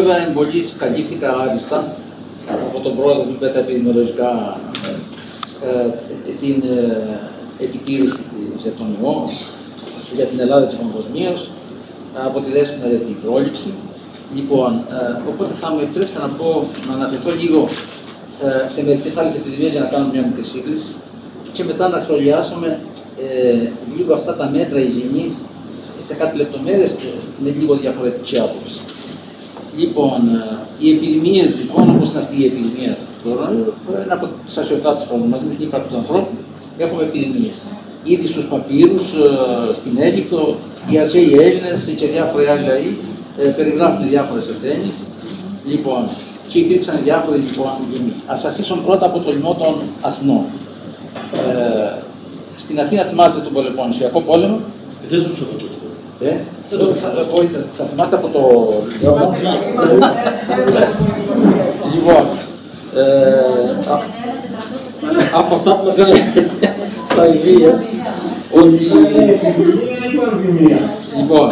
βέβαια εμπολής καλύφθηκα άριστα από τον πρόεδρο του ΠΕΤΑ επιδημιολογικά ε, την ε, επιτήρηση για τον ιό για την Ελλάδα της παγκοσμίω, από τη δέσμευνα για την πρόληψη. Λοιπόν, ε, οπότε θα μου επιτρέψετε να πω, να αναφερθώ λίγο ε, σε μερικές άλλες επιδημίες για να κάνω μια μικρή σύγκριση και μετά να σχολιάσουμε ε, λίγο αυτά τα μέτρα υγιεινής σε κάτι λεπτομέρειες με λίγο διαφορετική άποψη. Λοιπόν, ε, οι επιδημίες, λοιπόν, όπως είναι αυτή η επιδημία του κορονοϊού, είναι από τις ασιωτάτες μα, με την ύπαρξη του ανθρώπου, έχουμε επιδημίες. Ήδη στους παπύρους, ε, στην Αίγυπτο, οι αρχαίοι Έλληνες και διάφοροι άλλοι λαοί ε, περιγράφουν διάφορες ασθένειες. Λοιπόν, και υπήρξαν διάφοροι λοιπόν λοιμοί. Α αρχίσουμε πρώτα από το λοιμό των Αθηνών. Ε, στην Αθήνα θυμάστε τον Πολεποννησιακό πόλεμο; Δεν ζούσα από τότε. Ε, θα θυμάστε από το Λοιπόν, από αυτά που μαθαίνω στα Ιλία, ότι... Λοιπόν,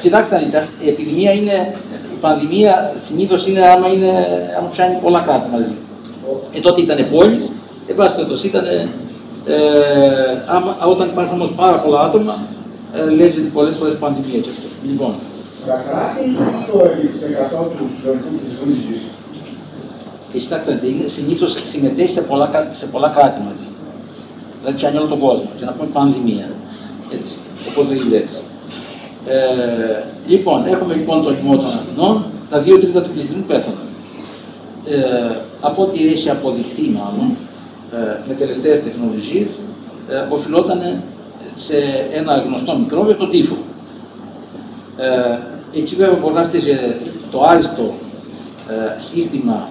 κοιτάξτε αν η επιδημία είναι, η πανδημία συνήθως είναι άμα, είναι άμα πιάνει πολλά κράτη μαζί. Ε, τότε ήταν πόλεις, εν πάση περιπτώσει ήταν, ε, άμα, όταν υπάρχουν όμως πάρα πολλά άτομα, ε, λέγεται πολλές φορές πανδημία και αυτό. Λοιπόν. Τα κράτη είναι το 100% τους συντονικού πληθυσμού της γη. Κοιτάξτε, συνήθως συμμετέχει σε πολλά, σε πολλά κράτη μαζί. Δηλαδή πιάνει όλο τον κόσμο. Και να πούμε πανδημία. Έτσι, όπως λέγεται έτσι. Ε, λοιπόν, έχουμε λοιπόν το λοιμό των Αθηνών. Τα δύο τρίτα του πληθυσμού πέθαναν. Ε, από ό,τι έχει αποδειχθεί μάλλον, ε, με τελευταίες τεχνολογίες, ε, οφειλόταν σε ένα γνωστό μικρόβιο, τον τύφο. Ε, εκεί βέβαια μπορεί να φτιάξει το άριστο ε, σύστημα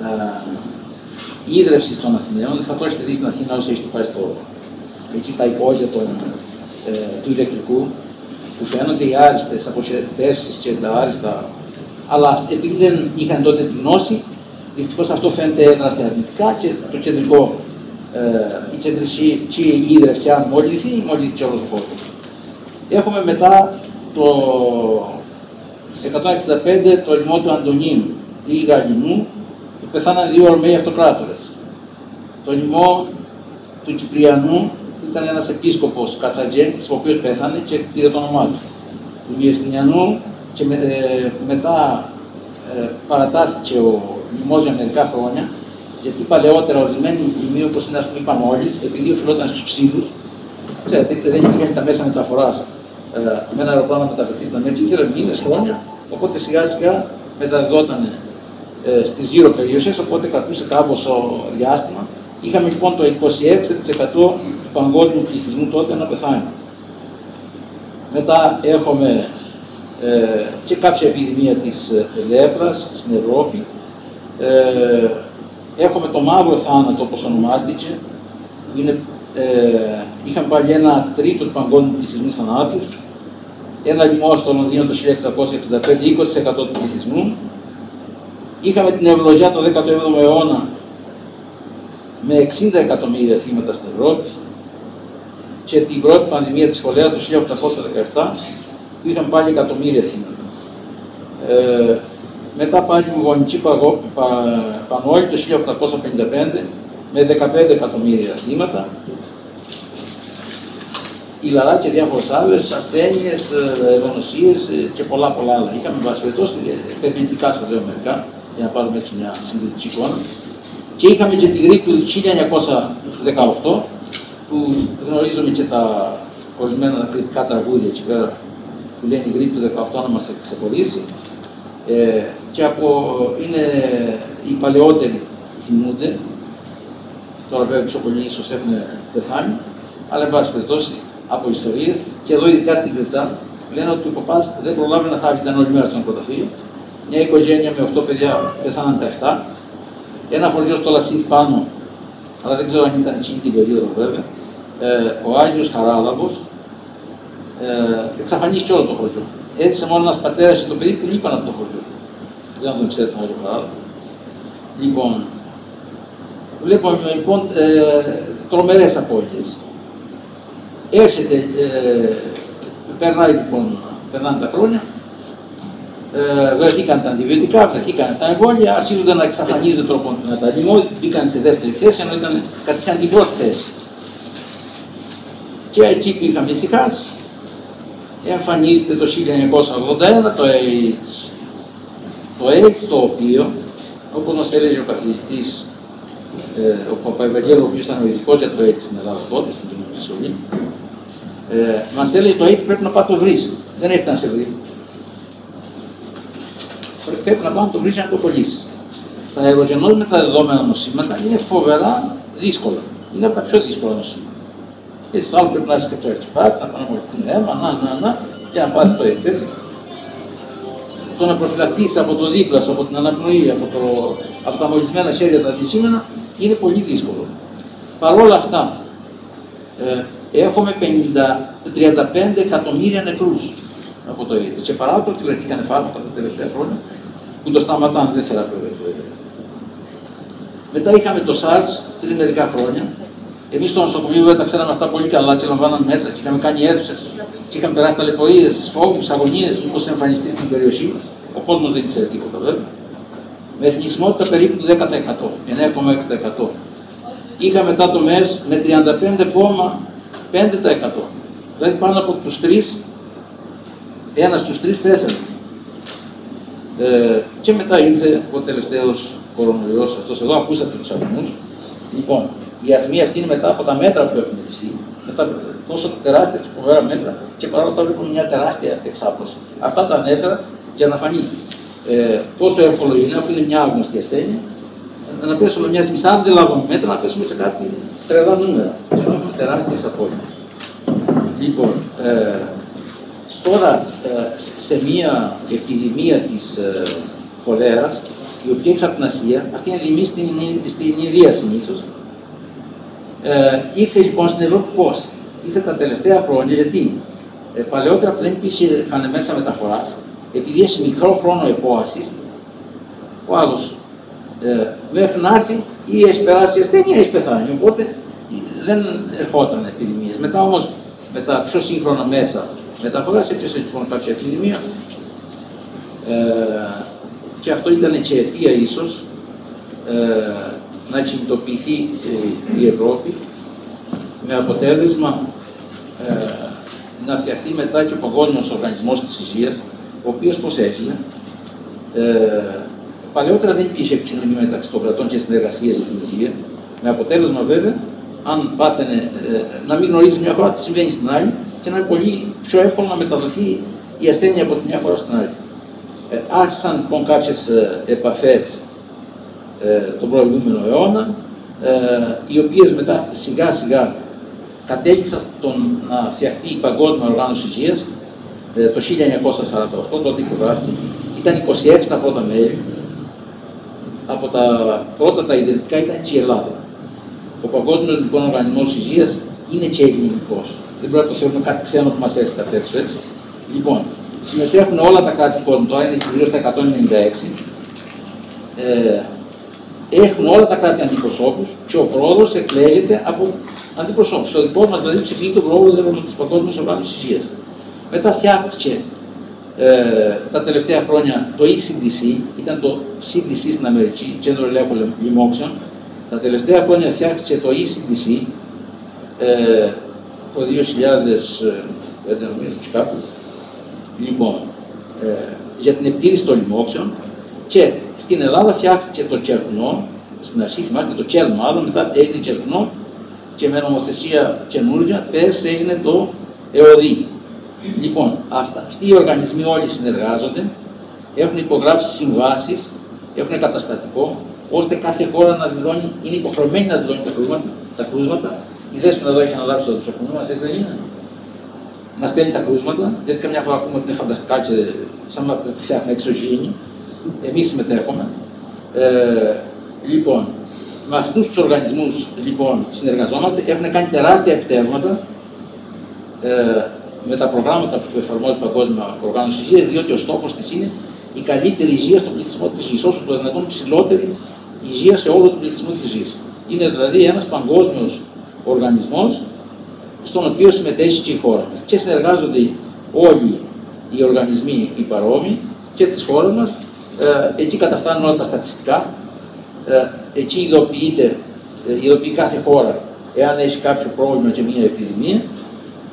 ε, ίδρυυση των Αθηναίων. Δεν θα το έχετε δει στην Αθήνα όσο έχετε πάει στο, εκεί στα υπόγεια ε, του ηλεκτρικού, που φαίνονται οι άριστες αποχαιρετεύσεις και τα άριστα. Αλλά επειδή δεν είχαν τότε τη γνώση, δυστυχώς αυτό φαίνεται έδρασε αρνητικά και το κεντρικό η κεντρική ίδρυυση, αν μολυνθεί, μολυνθεί όλο ο κόσμο. Έχουμε μετά το 165 το λοιμό του Αντωνίου ή Γαλλινού, που πεθάναν δύο Ρωμαίοι αυτοκράτορες. Το λοιμό του Κυπριανού ήταν ένας επίσκοπος Καρθαγένης, ο οποίος πέθανε και πήρε το όνομά του. Του Βιεστινιανού και με, ε, μετά ε, παρατάθηκε ο λοιμός για μερικά χρόνια γιατί παλαιότερα ορισμένοι λοιμοί, όπως είναι, ας πούμε, είπαμε όλοι, επειδή οφειλόταν στους ξύλου, ξέρετε, δεν υπήρχαν τα μέσα μεταφοράς ε, με ένα αεροπλάνο να μεταφερθεί στην Αμερική, ήθελε μήνες, χρόνια, οπότε σιγά σιγά μεταδόταν ε, στις γύρω περιοχές, οπότε κρατούσε κάμποσο διάστημα. Είχαμε λοιπόν το 26% του παγκόσμιου πληθυσμού τότε να πεθάνει. Μετά έχουμε ε, και κάποια επιδημία της ε, λέπρας στην Ευρώπη. Ε, Έχουμε το μαύρο θάνατο, όπως ονομάστηκε. Είναι, ε, είχαμε πάλι ένα τρίτο του παγκόσμιου πληθυσμού θανάτους. Ένα λοιμό στο Λονδίνο το 1665, 20% του πληθυσμού. Είχαμε την ευλογιά το 17ο αιώνα με 60 εκατομμύρια θύματα στην Ευρώπη και την πρώτη πανδημία της χολέρας το 1817 που είχαν πάλι εκατομμύρια θύματα. Ε, μετά πάλι η γονική πανόλη το 1855 με 15 εκατομμύρια θύματα. Η λαρά και διάφορες άλλες ασθένειες, ευανοσίε και πολλά πολλά άλλα. Είχαμε βασιλετώσει επενδυτικά σα λέω μερικά, για να πάρουμε έτσι μια συγκριτική εικόνα. Και είχαμε και τη γρήπη του 1918, που γνωρίζουμε και τα ορισμένα κριτικά τραγούδια εκεί πέρα που λένε η γρήπη του 18 να μας ξεχωρίσει. Ε, και από, είναι οι παλαιότεροι θυμούνται, τώρα βέβαια πιο πολλοί ίσως έχουν πεθάνει, αλλά εν πάση περιπτώσει από ιστορίες και εδώ ειδικά στην Κρετσά λένε ότι ο παπάς δεν προλάβει να θάβει, ήταν όλη μέρα στο νεκροταφείο. Μια οικογένεια με 8 παιδιά πεθάναν τα 7. Ένα χωριό στο Λασίθ πάνω, αλλά δεν ξέρω αν ήταν εκείνη την περίοδο βέβαια, ε, ο Άγιος Χαράλαμπος ε, εξαφανίστηκε όλο το χωριό. Έτσι μόνο ένας πατέρας και το παιδί που λείπαν από το χωριό. Δεν το ξέρετε όλο παράδειγμα. Λοιπόν, βλέπουμε λοιπόν ε, τρομερές απώλειες. Έρχεται, ε, περνάει λοιπόν, περνάνε τα χρόνια ε, βρεθήκαν τα αντιβιωτικά, βρεθήκαν τα εμβόλια, αρχίζονται να εξαφανίζονται τρόπο να τα λιμώδη, μπήκαν σε δεύτερη θέση, ενώ ήταν κατευθείαν την πρώτη θέση. Και εκεί που είχαμε ησυχάσει, εμφανίζεται το 1981 το AIDS. Το AIDS το οποίο, όπως μας έλεγε ο καθηγητής, ε, ο Παπαϊβαγγέλου, ο οποίος ήταν ο ειδικός για το AIDS στην Ελλάδα τότε, στην κοινωνική σχολή, ε, μας έλεγε το AIDS πρέπει να πάει το βρεις. Δεν έχει να σε βρει. Πρέπει να πάει να το βρει να το κολλήσει. Τα αερογενώδη με τα δεδομένα νοσήματα είναι φοβερά δύσκολα. Είναι από τα πιο δύσκολα νοσήματα. Έτσι το άλλο πρέπει να είσαι σε εξπάτ, να πάμε την αίμα, να, να, να, και να πας το έτσι. Το να προφυλακτήσει από το δίπλα από την αναπνοή, από, το, από τα μολυσμένα χέρια τα αντισήμενα, είναι πολύ δύσκολο. Παρ' όλα αυτά, ε, έχουμε 50, 35 εκατομμύρια νεκρούς από το AIDS. Και παρά το ότι βρεθήκαν φάρμακα τα τελευταία χρόνια, που το σταματάνε, δεν θεραπεύεται. Μετά είχαμε το SARS πριν μερικά χρόνια, Εμείς στο νοσοκομείο δεν τα ξέραμε αυτά πολύ καλά και λαμβάναμε μέτρα και είχαμε κάνει αίθουσε και είχαμε περάσει ταλαιπωρίες, φόβους, αγωνίες, μήπως εμφανιστεί στην περιοχή μας. Ο κόσμος δεν ξέρει τίποτα βέβαια. Με εθνισμότητα περίπου του 10%, 9,6%. Είχα μετά το ΜΕΣ με 35,5%. Δηλαδή πάνω από τους τρεις, ένας στους τρεις πέθανε. Ε, και μετά ήρθε ο τελευταίος κορονοϊός αυτός εδώ, ακούσατε τους αριθμούς. Λοιπόν, η αριθμή αυτή είναι μετά από τα μέτρα που έχουν ληφθεί, μετά τόσο τεράστια και φοβερά μέτρα και παρόλα αυτά βλέπουμε μια τεράστια εξάπλωση. Αυτά τα ανέφερα για να φανεί ε, πόσο εύκολο είναι, αφού είναι μια άγνωστη ασθένεια, να πέσουμε μια μισά, αν δεν λάβουμε μέτρα, να πέσουμε σε κάτι τρελά νούμερα και να έχουμε τεράστιες απόλυτε. Λοιπόν, ε, τώρα ε, σε μια επιδημία της ε, χολέρας, η οποία έχει από την Ασία, αυτή είναι δημή στην, στην Ινδία συνήθως, ε, ήρθε λοιπόν στην Ευρώπη πώς; Ήρθε τα τελευταία χρόνια γιατί ε, παλαιότερα που δεν υπήρχε μέσα μεταφοράς, επειδή έχει μικρό χρόνο επόασης, ο άλλος ε, μέχρι να έρθει ή έχει περάσει η ασθένεια ή έχει πεθάνει. Οπότε δεν ερχόταν επιδημίες. Μετά όμως με τα πιο σύγχρονα μέσα μεταφοράς έπιασε λοιπόν κάποια επιδημία. Ε, και αυτό ήταν και αιτία ίσως ε, να κινητοποιηθεί ε, η Ευρώπη με αποτέλεσμα ε, να φτιαχτεί μετά και ο Παγκόσμιος Οργανισμός της Υγείας, ο οποίος πώς έγινε. Ε, παλαιότερα δεν υπήρχε επικοινωνία μεταξύ των κρατών και συνεργασία για την υγεία, με αποτέλεσμα βέβαια, αν πάθαινε ε, να μην γνωρίζει μια χώρα τι συμβαίνει στην άλλη και να είναι πολύ πιο εύκολο να μεταδοθεί η ασθένεια από τη μια χώρα στην άλλη. Ε, άρχισαν λοιπόν κάποιες επαφές ε, τον προηγούμενο αιώνα, ε, οι οποίες μετά σιγά σιγά κατέληξαν τον να φτιαχτεί η Παγκόσμια Οργάνωση Υγείας ε, το 1948, τότε υπογράφηκε. Ήταν 26 τα πρώτα μέλη. Από τα πρώτα τα ιδρυτικά ήταν και η Ελλάδα. Ο Παγκόσμιος λοιπόν Οργανισμός Υγείας είναι και ελληνικός. Δεν πρέπει να το θεωρούμε κάτι ξένο που μας έρχεται απ' έξω, έτσι. Λοιπόν, συμμετέχουν όλα τα κράτη του κόσμου, τώρα είναι κυρίως τα 196. Ε, έχουν όλα τα κράτη αντιπροσώπους και ο πρόεδρος εκλέγεται από αντιπροσώπους. Ο δικό μας δηλαδή ψηφίζει τον πρόεδρο της Παγκόσμιας Οργάνωσης Υγείας. Μετά φτιάχτηκε ε, τα τελευταία χρόνια το ECDC, ήταν το CDC στην Αμερική, General Level Limoxion. Τα τελευταία χρόνια φτιάχτηκε το ECDC ε, το 2005 νομίζω κάπου. Λοιπόν, ε, για την επιτήρηση των λοιμόξεων και στην Ελλάδα φτιάχτηκε το Κερκνό, στην αρχή θυμάστε το Κέρ μάλλον, μετά έγινε Κερκνό και με νομοθεσία καινούργια, πέρσι έγινε το ΕΟΔΗ. Λοιπόν, αυτά, αυτοί οι οργανισμοί όλοι συνεργάζονται, έχουν υπογράψει συμβάσεις, έχουν καταστατικό, ώστε κάθε χώρα να δηλώνει, είναι υποχρεωμένη να δηλώνει τα κρούσματα. Τα κρούσματα. Η δέσποινα εδώ έχει αναλάβει το νοσοκομείο μας, έτσι δεν είναι; Να στέλνει τα κρούσματα, γιατί καμιά φορά ακούμε ότι είναι φανταστικά και σαν να φτιάχνει εξωγήινη. Εμείς συμμετέχουμε. Ε, λοιπόν, με αυτούς τους οργανισμούς λοιπόν, συνεργαζόμαστε, έχουν κάνει τεράστια επιτεύγματα ε, με τα προγράμματα που εφαρμόζει η Παγκόσμια Οργάνωση Υγείας, διότι ο στόχος της είναι η καλύτερη υγεία στον πληθυσμό της γης, όσο το δυνατόν ψηλότερη υγεία σε όλο τον πληθυσμό της γης. Είναι δηλαδή ένας παγκόσμιος οργανισμός στον οποίο συμμετέχει και η χώρα μας. Και συνεργάζονται όλοι οι οργανισμοί οι παρόμοιοι και της χώρας μας. Ε, εκεί καταφτάνουν όλα τα στατιστικά. Ε, εκεί ειδοποιείται, ε, ειδοποιεί κάθε χώρα εάν έχει κάποιο πρόβλημα και μια επιδημία.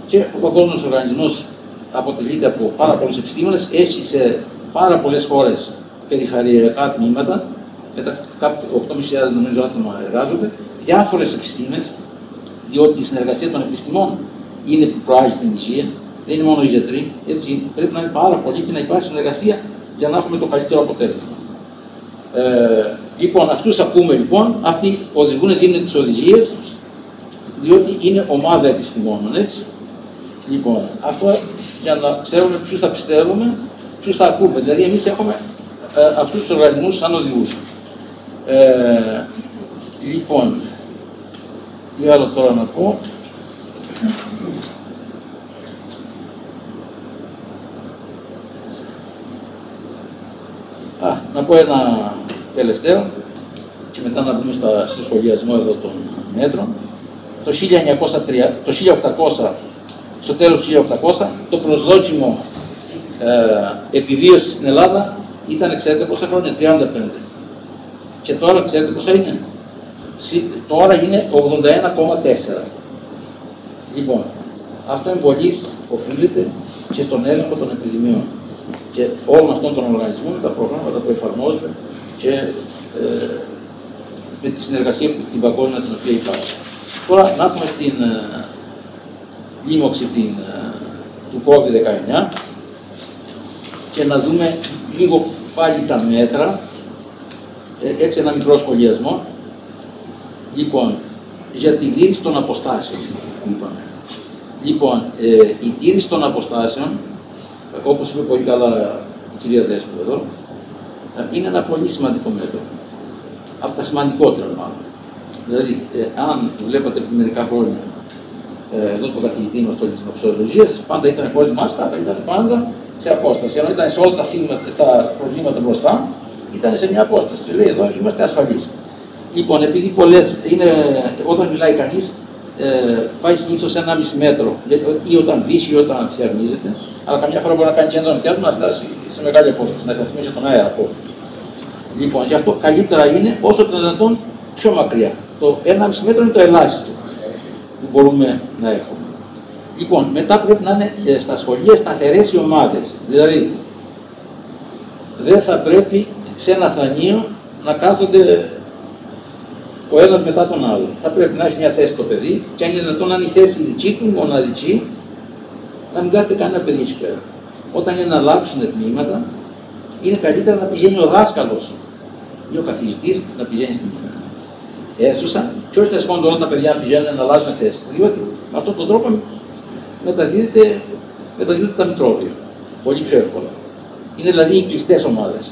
Και ο Παγκόσμιος Οργανισμός αποτελείται από πάρα πολλούς επιστήμονες, έχει σε πάρα πολλές χώρες περιφερειακά τμήματα, με τα 8.500 νομίζω άτομα εργάζονται, διάφορες επιστήμες, διότι η συνεργασία των επιστημών είναι που προάγει την υγεία, δεν είναι μόνο οι γιατροί, έτσι πρέπει να είναι πάρα πολύ και να υπάρχει συνεργασία για να έχουμε το καλύτερο αποτέλεσμα. Ε, λοιπόν, αυτούς ακούμε λοιπόν, αυτοί οδηγούν, δίνουν τις οδηγίες, διότι είναι ομάδα επιστημόνων, έτσι. Λοιπόν, αυτό για να ξέρουμε ποιους θα πιστεύουμε, ποιους θα ακούμε. Δηλαδή, εμείς έχουμε ε, αυτούς τους οργανισμούς σαν οδηγούς. Ε, λοιπόν, τι άλλο τώρα να πω. Α, να πω ένα τελευταίο και μετά να μπούμε στα, στο σχολιασμό εδώ των μέτρων. Το, 1903, το 1800, στο τέλος του 1800, το προσδόκιμο ε, επιβίωσης στην Ελλάδα ήταν, ξέρετε πόσα χρόνια, 35. Και τώρα ξέρετε πόσα είναι; Τώρα είναι 81,4. Λοιπόν, αυτό είναι πολύ οφείλεται και στον έλεγχο των επιδημιών και όλων αυτών των οργανισμών, τα προγράμματα που εφαρμόζονται και ε, με τη συνεργασία την παγκόσμια την οποία υπάρχει. Τώρα να έχουμε στην ε, λίμωξη την, ε, του COVID-19 και να δούμε λίγο πάλι τα μέτρα, ε, έτσι ένα μικρό σχολιασμό. Λοιπόν, για τη τήρηση των αποστάσεων, είπαμε. Λοιπόν, ε, η τήρηση των αποστάσεων όπως είπε πολύ καλά η κυρία Δέσπου εδώ, είναι ένα πολύ σημαντικό μέτρο. Από τα σημαντικότερα μάλλον. Δηλαδή, ε, αν βλέπατε πριν μερικά χρόνια ε, εδώ το καθηγητή μας της οξυολογία, πάντα ήταν χωρίς μάσκα, αλλά ήταν πάντα σε απόσταση. Ενώ ήταν σε όλα τα, θύματα, στα προβλήματα μπροστά, ήταν σε μια απόσταση. Λέει εδώ είμαστε ασφαλείς. Λοιπόν, επειδή πολλές είναι, όταν μιλάει κανείς, ε, πάει συνήθως σε ένα μισή μέτρο, ή όταν βύσει ή όταν θερμίζεται, αλλά καμιά φορά μπορεί να κάνει και έντονο θεάτρο να φτάσει σε μεγάλη απόσταση, να σταθμίσει τον αέρα από. Λοιπόν, γι' αυτό καλύτερα είναι όσο το δυνατόν πιο μακριά. Το 1,5 μέτρο είναι το ελάχιστο που μπορούμε να έχουμε. Λοιπόν, μετά πρέπει να είναι ε, στα σχολεία σταθερές οι ομάδες. Δηλαδή, δεν θα πρέπει σε ένα θρανείο να κάθονται ο ένας μετά τον άλλο. Θα πρέπει να έχει μια θέση το παιδί και αν είναι δυνατόν να είναι η θέση δική του, μοναδική, να μην κάθεται κανένα παιδί εκεί πέρα. Όταν είναι να αλλάξουν τμήματα, είναι καλύτερα να πηγαίνει ο δάσκαλος ή ο καθηγητής να πηγαίνει στην αίθουσα και όχι να όλα τα παιδιά να πηγαίνουν να αλλάζουν θέσεις. Διότι με αυτόν τον τρόπο μεταδίδεται, μεταδίδεται τα μικρόβια. Πολύ πιο εύκολα. Είναι δηλαδή οι κλειστές ομάδες.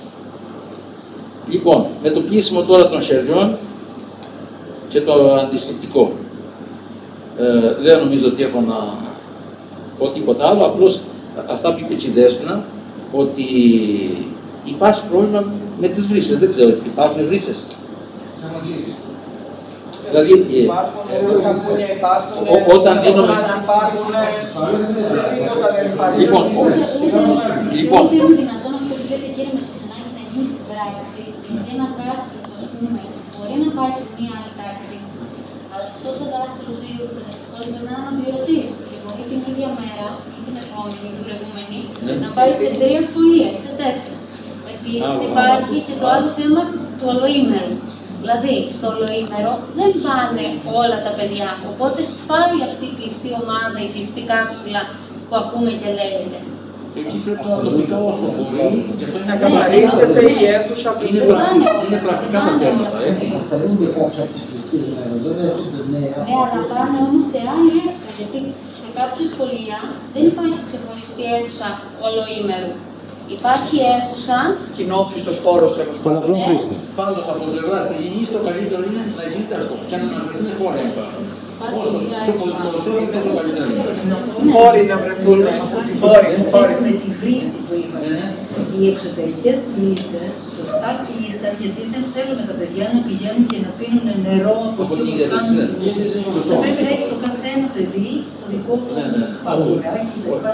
Λοιπόν, με το πλήσιμο τώρα των χεριών και το αντισηπτικό. Ε, δεν νομίζω ότι έχω να πω τίποτα άλλο, απλώς αυτά που είπε η ότι υπάρχει πρόβλημα με τις βρύσες, δεν ξέρω, υπάρχουν βρύσες. Δηλαδή, όταν δίνουμε... Λοιπόν, λοιπόν... Είναι δυνατόν αυτό που λέτε κύριε Μεθενάκη να γίνει στην πράξη, γιατί ένας δάσκαλος, ας πούμε, μπορεί να πάει σε μία άλλη τάξη, αλλά αυτός ο δάσκαλος ή ο παιδευτικός μπορεί να είναι αναπληρωτής και μπορεί την ίδια μέρα ή την επόμενη, την προηγούμενη, ναι. να πάει σε τρία σχολεία ή σε τέσσερα. Επίσης υπάρχει και το άλλο θέμα του ολοήμερου. Δηλαδή, στο ολοήμερο δεν πάνε όλα τα παιδιά, οπότε σπάει αυτή η κλειστή ομάδα, η κλειστή κάψουλα που ακούμε και λέγεται. Εκεί πρέπει το ατομικά όσο μπορεί και αυτό είναι να καθαρίσετε η αίθουσα που είναι, είναι πρακτικά τα θέματα. Έτσι. Αφαιρούνται κάποια από τη κλειστή δεν έρχονται νέα. Ναι, αλλά πάνε όμως σε άλλη αίθουσα. Γιατί σε κάποια σχολεία δεν υπάρχει ξεχωριστή αίθουσα ολοήμερου. Υπάρχει αίθουσα. Κοινόχρηστο χώρος τέλος πάντων. Πολλαπλών χρήσεων. Πάντως από πλευράς τη υγιεινής το καλύτερο είναι να γίνεται αυτό. Και να αναβρεθούν χώροι αν υπάρχουν. Όσο πιο πολύ ποδοσφαίρο, τόσο καλύτερα είναι. Χώροι να βρεθούν. Χώροι, χώροι. Με τη βρύση που είπατε. Οι εξωτερικές βρύσε σωστά κλείσαν γιατί δεν θέλουμε τα παιδιά να πηγαίνουν και να πίνουν νερό από εκεί όπως κάνουν συνήθω. Θα πρέπει να έχει το καθένα παιδί το δικό του παγουράκι κλπ.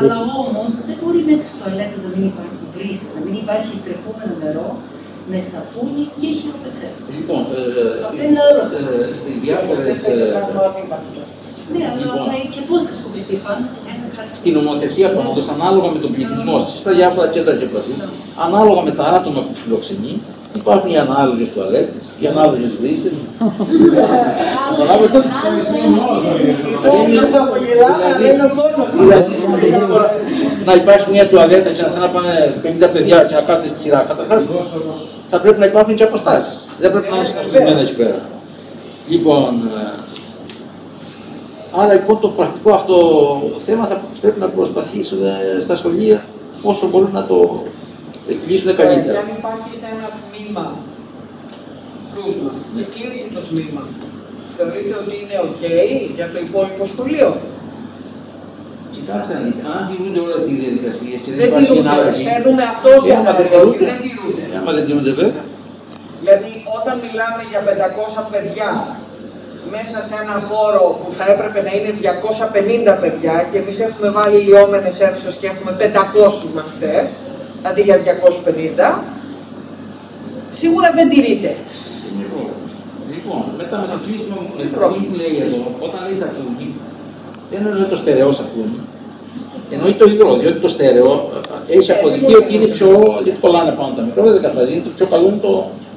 Αλλά όμως δεν μπορεί μέσα στις τουαλέτες να μην υπάρχουν υπάρχει τρεχόμενο νερό με σαπούνι και χειροπετσέτα. Λοιπόν, ε, Αυτό στις, είναι άλλο. ε, στις διάφορες... ε, Ναι, αλλά Λοιπόν. μα και πώς θα σκουπιστεί πάνω; Στην νομοθεσία πάντως, ανάλογα με τον πληθυσμό σας, στα διάφορα κέντρα και παντού, ανάλογα με τα άτομα που φιλοξενεί, υπάρχουν οι ανάλογες τουαλέτες, οι ανάλογες βρύσες. Καταλάβατε. Δηλαδή, να υπάρχει μια τουαλέτα και να θέλουν να πάνε 50 παιδιά και να κάθονται στη σειρά. Καταρχάς, θα πρέπει να υπάρχουν και αποστάσεις. Δεν πρέπει να είναι συνοστισμένα εκεί πέρα. Λοιπόν, ε, άρα λοιπόν το πρακτικό αυτό θέμα θα πρέπει να προσπαθήσουν ε, στα σχολεία όσο μπορούν να το λύσουν Και καλύτερα. αν υπάρχει σε ένα τμήμα κρούσμα και κλείσει το τμήμα, θεωρείτε ότι είναι οκ για το υπόλοιπο σχολείο; Κοιτάξτε, να δείτε, αν τηρούνται όλες οι διαδικασίες και δεν Δεν υπάρχει ένα τηρούνται. άλλο Παίρνουμε αυτό Ε, σαν άμα δεν ότι τηρούνται. δεν τηρούνται. άμα δεν τηρούνται βέβαια, Δηλαδή, όταν μιλάμε για 500 παιδιά μέσα σε ένα χώρο που θα έπρεπε να είναι 250 παιδιά και εμείς έχουμε βάλει λυόμενες αίθουσες και έχουμε 500 μαθητές αντί για 250, σίγουρα δεν τηρείται. Λοιπόν, λοιπόν, μετά με το κλείσιμο με σαπούνι που λέει εδώ, όταν λέει σαπούνι, δεν εννοεί το στερεό σαπούνι. Εννοεί το υγρό, διότι το στερεό ε, έχει αποδειχθεί ότι είναι πιο. Γιατί κολλάνε πάνω τα μικρόβια, δεν καθαρίζει, είναι το πιο καλό είναι το,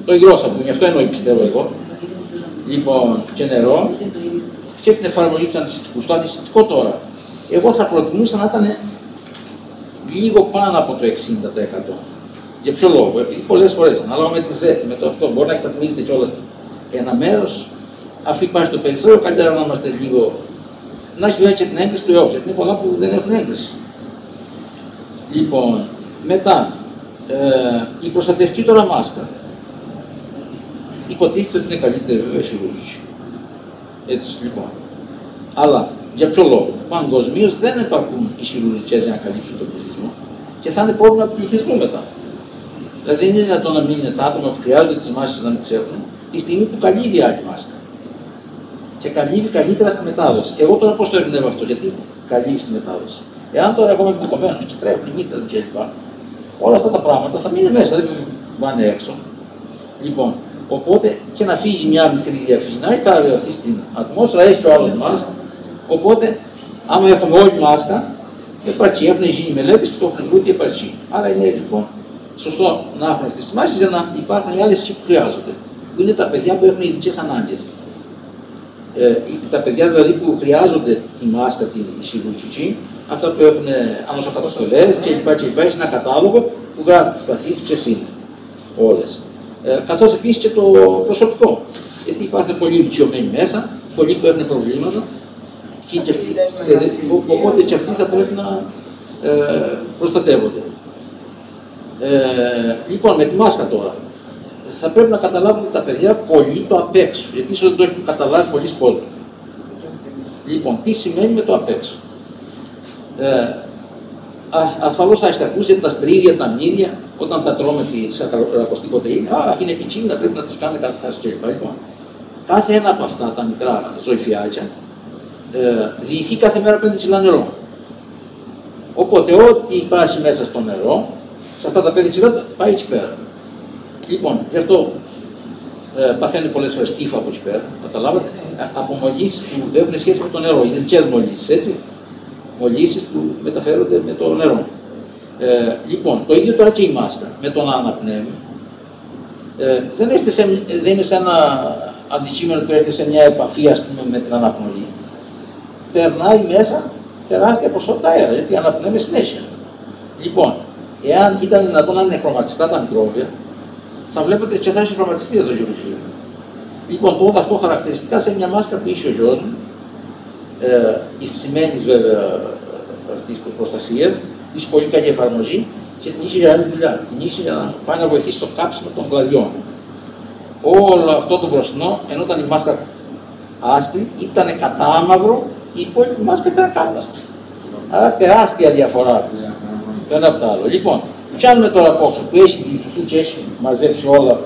το υγρό σαπούνι. Αυτό εννοεί πιστεύω εγώ. Λοιπόν, και νερό και την εφαρμογή του αντισηπτικού. Στο αντισηπτικό τώρα, εγώ θα προτιμούσα να ήταν λίγο πάνω από το 60%. Για ποιο λόγο, επειδή πολλές φορές ανάλογα με τη ζέστη, με το αυτό, μπορεί να εξατμίζεται κιόλα ένα μέρος, αφού υπάρχει το περιθώριο, καλύτερα να είμαστε λίγο. Να έχει βέβαια και την έγκριση του ΕΟΠ, γιατί είναι πολλά που δεν έχουν έγκριση. Λοιπόν, μετά, ε, η προστατευτική τώρα μάσκα. Υποτίθεται ότι είναι καλύτερη βέβαια η χειρουργική. Έτσι λοιπόν. Αλλά για ποιο λόγο; Παγκοσμίως δεν υπάρχουν οι χειρουργικές για να καλύψουν τον πληθυσμό και θα είναι πρόβλημα του πληθυσμού μετά. Δηλαδή δεν είναι δυνατόν να μην είναι τα άτομα που χρειάζονται τις μάσκες να μην τις έχουν τη στιγμή που καλύβει η άλλη μάσκα. Και καλύβει καλύτερα στη μετάδοση. Εγώ τώρα πώς το ερμηνεύω αυτό, γιατί καλύβει στη μετάδοση. Εάν τώρα εγώ είμαι μπουκωμένο και τρέχω νύχτα κλπ. Όλα αυτά τα πράγματα θα μείνουν μέσα, δεν πάνε έξω. Λοιπόν, οπότε και να φύγει μια μικρή διαφύση, να έχει θα αραιωθεί στην ατμόσφαιρα, έχει και ο άλλος μάσκα. Οπότε, άμα έχουμε όλη μάσκα, επαρκεί. Έχουν γίνει μελέτες και το έχουν βρει ότι επαρκεί. Άρα είναι λοιπόν σωστό να έχουν αυτές τις μάσκες για να υπάρχουν οι άλλες που χρειάζονται. Που είναι τα παιδιά που έχουν ειδικές ανάγκες. Ε, τα παιδιά δηλαδή που χρειάζονται τη μάσκα, τη χειρουργική, αυτά που έχουν ανοσοκαταστολές κλπ. κλπ. Έχει ένα κατάλογο που γράφει τις παθήσεις, ποιες είναι. Όλες. Ε, Καθώς επίσης και το προσωπικό. Γιατί υπάρχουν πολλοί ηλικιωμένοι μέσα, πολλοί που έχουν προβλήματα και, και αυτοί, ξέρετε, οπότε και αυτοί θα πρέπει να ε, προστατεύονται. Ε, λοιπόν, με τη μάσκα τώρα. Θα πρέπει να καταλάβουν τα παιδιά πολύ το απ' έξω, γιατί ίσως δεν το έχουν καταλάβει πολλοί κόσμοι. Λοιπόν, τι σημαίνει με το απ' έξω. Ε, ασφαλώς θα έχετε ακούσει τα στρίδια, τα μύδια, όταν τα τρώμε τη σακρακοστή πρωτεΐνη, α, είναι πιτσίνα, πρέπει να τις κάνουμε κάθε θάση κλπ. Λοιπόν, κάθε ένα από αυτά τα μικρά ζωηφιάκια ε, διηθεί κάθε μέρα 5 κιλά νερό. Οπότε ό,τι υπάρχει μέσα στο νερό, σε αυτά τα 5 κιλά πάει εκεί πέρα. Λοιπόν, γι' αυτό ε, παθαίνουν πολλές φορές τύφα από εκεί πέρα. Καταλάβατε; Ε, από μολύσει που έχουν σχέση με το νερό. Είναι δικέ μολύσει, έτσι. Μολύσεις που μεταφέρονται με το νερό. Ε, λοιπόν, το ίδιο τώρα και η μάσκα με τον αναπνεύει. Ε, δεν, έρχεται σε, δεν είναι σε ένα αντικείμενο που έρχεται σε μια επαφή ας πούμε, με την αναπνοή. Περνάει μέσα τεράστια ποσότητα αέρα, γιατί αναπνέουμε συνέχεια. Λοιπόν, εάν ήταν δυνατόν να είναι χρωματιστά τα μικρόβια, θα βλέπετε και θα έχει χρωματιστεί εδώ γύρω Λοιπόν, το αυτό χαρακτηριστικά σε μια μάσκα που είχε ο γιος μου, ε, υψημένης βέβαια αυτής προστασίας, είχε πολύ καλή εφαρμογή και την είχε για άλλη δουλειά. Την είχε για να πάει να βοηθήσει στο κάψιμο των κλαδιών. Όλο αυτό το μπροστινό, ενώ ήταν η μάσκα άσπρη, ήταν κατάμαυρο, η υπόλοιπη μάσκα ήταν κάτασπρη. Άρα τεράστια διαφορά το ένα από το άλλο. Λοιπόν, πιάνουμε τώρα από έξω που έχει διηθηθεί και έχει μαζέψει όλα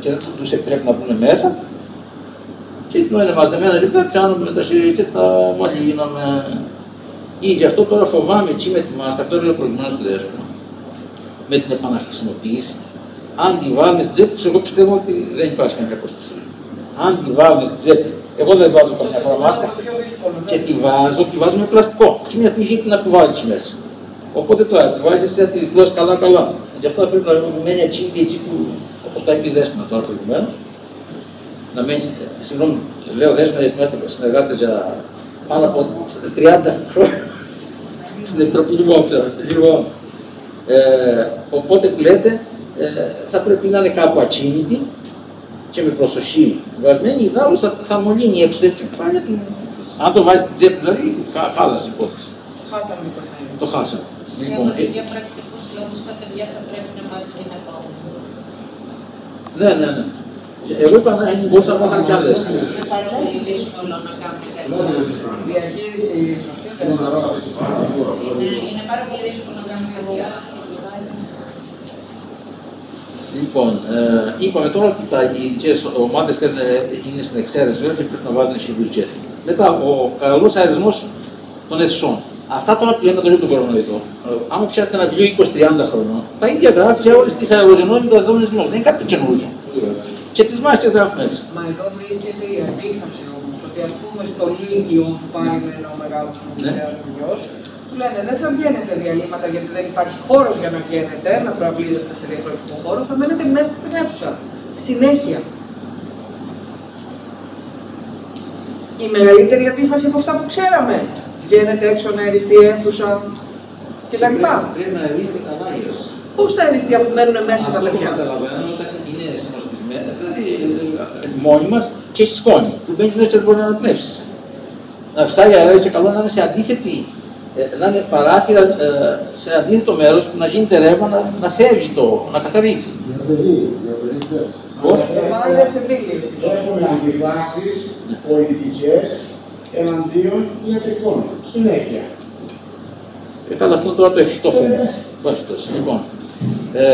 και δεν τους επιτρέπει να μπουν μέσα. Και που είναι μαζεμένα και πέρα πιάνουμε με τα σιρή και τα μολύναμε. Ή γι' αυτό τώρα φοβάμαι εκεί με τη μάσκα, αυτό είναι προηγουμένως του δέσπο. με την επαναχρησιμοποίηση, αν τη βάλουμε στην τσέπη του, εγώ πιστεύω ότι δεν υπάρχει καμία προστασία. Αν τη βάλουμε στην τσέπη, εγώ δεν βάζω καμιά φορά μάσκα Το πιο δύσκολο, ναι. και τη βάζω, τη βάζω με πλαστικό. Και μια στιγμή γίνεται να κουβάλεις μέσα. Οπότε τώρα τη βάζεις εσύ να τη διπλώσει καλά-καλά. Γι' αυτό θα πρέπει να μένει έτσι εκεί που, όπως τα είπε η Δέσποινα τώρα προηγουμένως, να μένει, συγγνώμη, λέω Δέσποινα γιατί είμαστε συνεργάτε για πάνω από 30 χρόνια στην Επιτροπή του ξέρω. Λοιπόν, ε, οπότε που λέτε, ε, θα πρέπει να είναι κάπου ατσίνητη και με προσοχή βαρμένη, ιδάλλως θα, θα μολύνει η εξωτερική κεφάλια του. Αν το βάζεις στην τσέπη, δηλαδή, χά, χάλασες η υπόθεση. Χάσαμε το θέμα. Το χάσαμε. Λοιπόν, ε, Για πρακτικούς λόγους τα παιδιά θα πρέπει να μάθουν την επόμενη. ναι, ναι, ναι. Εγώ είπα να μπορούσα να κάνω κι άλλες. Είναι πάρα πολύ δύσκολο να κάνουμε κάτι. Διαχείριση σωστή δεν είναι. Είναι, είναι πάρα πολύ δύσκολο να κάνουμε κάτι. Λοιπόν, ε, είπαμε τώρα ότι τα, οι ομάδε είναι στην εξαίρεση βέβαια και πρέπει να βάζουν χειρουργικέ. Μετά, ο καλός αερισμός των αιθουσών. Αυτά τώρα που λέμε το τον κορονοϊό. Ε, άμα πιάσετε ένα βιβλίο 20-30 χρονών, τα ίδια γράφει για όλες τις αερογενόμενε δεδομένε γνώσει. Δεν είναι κάτι καινούργιο. Και τις μάχες γράφει μέσα. Μα εδώ βρίσκεται η αντίφαση όμως, ότι ας πούμε στο Λύκειο που πάει με ένα μεγάλο μεσαίο γιο, του λένε δεν θα βγαίνετε διαλύματα γιατί δεν υπάρχει χώρος για να βγαίνετε, να προαυλίζεστε σε διαφορετικό χώρο, θα μένετε μέσα στην αίθουσα. Συνέχεια. Η μεγαλύτερη αντίφαση από αυτά που ξέραμε. Βγαίνετε έξω να αεριστεί η αίθουσα κτλ. Πρέπει να ρίξετε καλά η αίθουσα. Πώς θα αεριστεί αφού μένουν μέσα τα Αυτό παιδιά; καταλαβαίνω όταν είναι συνοστισμένα, δηλαδή ε, μόνοι μας και έχει σκόνη. Που μπαίνει μέσα και δεν μπορεί να αναπνεύσεις. Να φυσάει αέρα και καλό να είναι σε αντίθετη, ε, να είναι παράθυρα ε, σε αντίθετο μέρος που να γίνεται ρεύμα να, να φεύγει το, να καθαρίζει. Για παιδί, για περιστές. Πώς; Μάλλον σε δίληση. Έχουμε αντιδράσεις πολιτικές εναντίον ιατρικών. Συνέχεια. Ε, καλά, αυτό είναι τώρα το εφικτό θέμα. Ευχαριστώ. Λοιπόν, ε,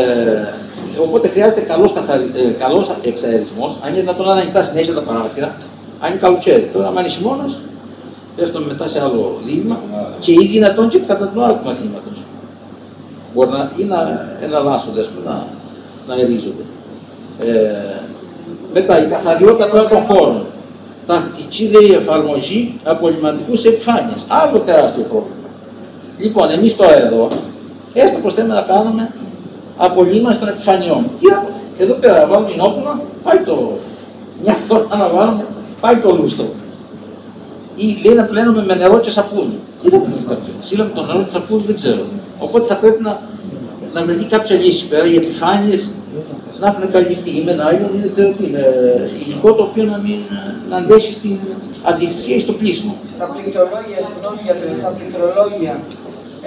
οπότε χρειάζεται καλός, καθαρι... ε, καλός εξαερισμός, αν είναι δυνατόν να είναι ανοιχτά συνέχεια τα παράθυρα, αν είναι καλοκαίρι. Τώρα, αν είναι χειμώνας, πέφτουμε μετά σε άλλο δίλημα και ή δυνατόν και κατά την ώρα του μαθήματος. Μπορεί να είναι εναλλάσσονται, ας πούμε, να, να αερίζονται. Ε, μετά, η καθαριότητα τώρα των χώρων. Τακτική λέει εφαρμογή απολυμαντικούς σε επιφάνειες. Άλλο τεράστιο πρόβλημα. Λοιπόν, εμείς τώρα εδώ, έστω πως θέλουμε να κάνουμε απολύμανση των επιφανειών. Τι άλλο, εδώ πέρα βάλουμε ινόπνευμα, πάει το. Μια φορά να βάλουμε, πάει το λούστρο. Ή λέει να πλένουμε με νερό και σαπούνι. Τι θα πλύνει σαπούνι. Σύλλογο το νερό και σαπούνι δεν ξέρω. Οπότε θα πρέπει να, να βρεθεί κάποια λύση πέρα. Οι επιφάνειες να έχουν καλυφθεί ή με νάιλον ή δεν ξέρω τι. Με υλικό το οποίο να μην να αντέχει στην αντισηψία ή στο πλήσιμο. Στα πληκτρολόγια, συγγνώμη για το, στα πληκτρολόγια,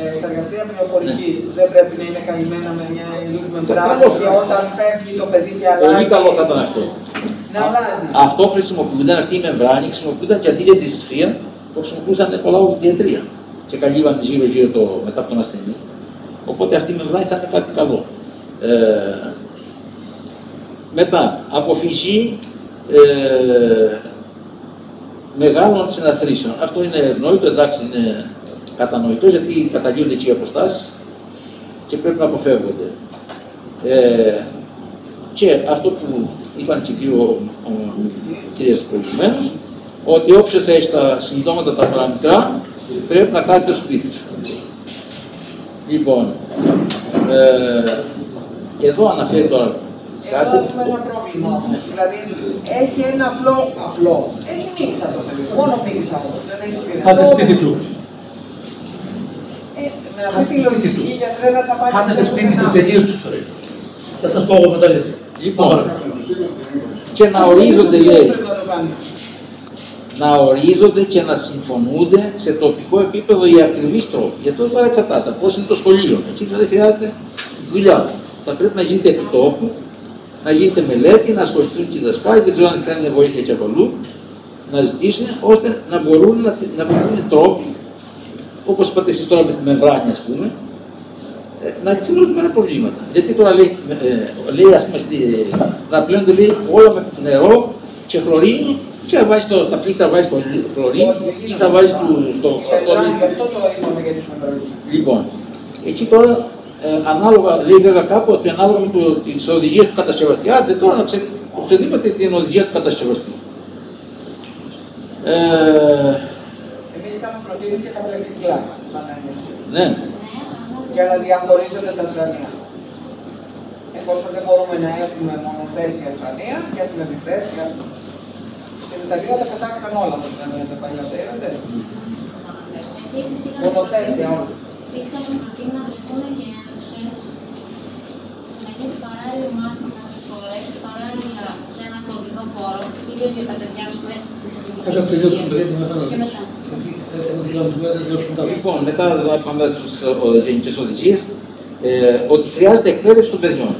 ε, στα εργαστήρια πληροφορικής δεν πρέπει να είναι καλυμμένα με μια υλούς μεμβράνη καλό και θα- όταν φεύγει το παιδί και αλλάζει. Πολύ καλό θα ήταν αυτό. Να αλλάζει. Αυτό χρησιμοποιούνταν αυτή η μεμβράνη, χρησιμοποιούνταν και αντί για τη ψυχία, το χρησιμοποιούσαν πολλά οδοντιατρία. Και καλύβαν γύρω-γύρω το, μετά από τον ασθενή. Οπότε αυτή η μεμβράνη θα είναι κάτι καλό. Ε, μετά, αποφυγή ε, μεγάλων συναθρήσεων. Αυτό είναι ευνόητο, εντάξει, είναι κατανοητό γιατί καταλύονται εκεί οι αποστάσεις και πρέπει να αποφεύγονται. Ε, και αυτό που είπαν και οι δύο κυρίε προηγουμένως, ότι όποιος έχει τα συμπτώματα τα παραμικρά, πρέπει να κάθεται στο σπίτι του. Λοιπόν, ε, εδώ αναφέρει τώρα Εδώ κάτι. έχουμε ένα πρόβλημα όμως. Δηλαδή έχει ένα απλό, απλό. Έχει μίξα το παιδί. Μόνο μίξα όμως. Δεν έχει πειράζει. Κάθεται σπίτι του. Ε, με αυτή τη Κάθεται σπίτι λογική του. γιατρέ δεν θα πάει Κάθεται ποτέ σπίτι του πουθενά. τελείω ιστορία. Θα σας πω εγώ μετά γιατί. Λοιπόν, και να ορίζονται, Ποιος λέει, πρέπει να το κάνει. να ορίζονται και να συμφωνούνται σε τοπικό επίπεδο οι ακριβείς τρόποι. Γιατί τώρα τώρα εξαρτάται πώς είναι το σχολείο. Εκεί δεν χρειάζεται δουλειά. Θα πρέπει να γίνεται επί τόπου, να γίνεται μελέτη, να ασχοληθούν και οι δασκάλοι, δεν ξέρω αν κάνουν βοήθεια και από αλλού, να ζητήσουν ώστε να μπορούν να, να βρουν τρόποι, όπως είπατε εσείς τώρα με τη μεμβράνη, ας πούμε, ε, να λυθούν ορισμένα προβλήματα. Γιατί τώρα λέει, ε, λέει ας πούμε, στη, να πλένονται λέει, όλα με νερό και χλωρίνη και θα βάζει το, στα πλήκτρα βάζει χλωρίνη ή θα βάζει του, στο Η αυτό, μεμβράνη, λέει. Γι' αυτό το είπαμε για τη μεμβράνη. Λοιπόν, εκεί τώρα ε, ανάλογα, λέει βέβαια κάπου ότι ανάλογα με το, τις οδηγίες του κατασκευαστή. Άντε τώρα να ξέρει οποιοδήποτε την οδηγία του κατασκευαστή. Ε, Εμείς είχαμε προτείνει και τα plexiglass σαν ένωση. ναι, για να διαχωρίζονται τα τρανία. Εφόσον δεν μπορούμε να έχουμε μονοθέσια τρανία και έχουμε διθέσια. Στην Ιταλία τα πετάξαν όλα τα τρανία τα παλιά, τα είδατε. Επίσης είχαμε Μονοθέσια όλα. Επίσης είχαμε προτείνει να βρεθούν και αίθουσες να γίνει παράλληλο μάθημα τις φορές, παράλληλα σε ένα κοντινό χώρο, κυρίως για τα παιδιά που έχουν τις Πώς θα τελειώσουν παιδιά και μετά να Και δεις. μετά. Γιατί έτσι δεν θέλαμε να τελειώσουμε τα Λοιπόν, μετά θα πάμε στι γενικές οδηγίες, ε, ότι χρειάζεται εκπαίδευση των παιδιών.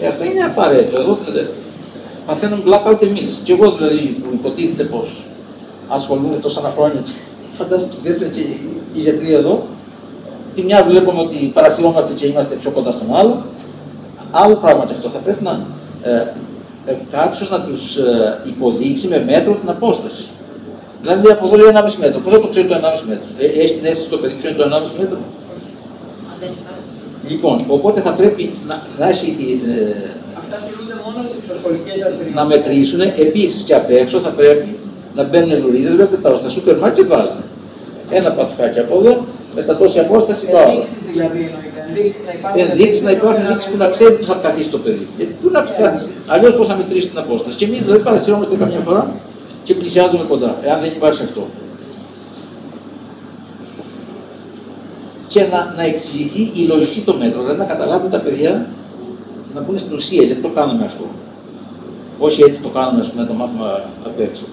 Ε, αυτό είναι απαραίτητο. Εδώ ε, παθαίνουμε blackout εμείς. Και εγώ δηλαδή που υποτίθεται πως ασχολούμαι τόσα χρόνια. Φαντάζομαι ότι δεν και οι γιατροί εδώ. Τη μια βλέπουμε ότι παρασυρώμαστε και είμαστε πιο κοντά στον άλλο. Άλλο πράγμα και αυτό θα πρέπει να είναι. Ε, ε, κάποιος να τους ε, υποδείξει με μέτρο την απόσταση. Δηλαδή από εδώ λέει 1,5 μέτρο. Πώ θα το ξέρει το 1,5 μέτρο; Ε, έχει την αίσθηση στο παιδί ποιο είναι το 1,5 μέτρο; Αν δεν υπάρχει. Λοιπόν, οπότε θα πρέπει να, να, έχει, ε, Αυτά τηρούνται μόνο στις εξωσχολικέ δραστηριότητες. να μετρήσουν. Επίσης και απ' έξω θα πρέπει να μπαίνουν λουρίδε. Βλέπετε τα στα σούπερ μάρκετ βάλουν. Ένα πατουκάκι από εδώ, μετά τόση απόσταση το άλλο. Ενδείξεις δηλαδή εννοείται. Ενδείξεις να υπάρχουν. Ενδείξεις να υπάρχουν ενδείξεις που να ξέρει που θα καθίσει το παιδί. Γιατί πού να καθίσει, αλλιώς πώς θα μετρήσει την απόσταση. Και εμείς δηλαδή παρασυρώμαστε καμιά φορά και πλησιάζουμε κοντά, εάν δεν υπάρχει αυτό. Και να, να εξηγηθεί η λογική των μέτρων, δηλαδή να καταλάβουν τα παιδιά να μπουν στην ουσία, γιατί το κάνουμε αυτό. Όχι έτσι το κάνουμε, ας πούμε, το μάθημα απ' έξω.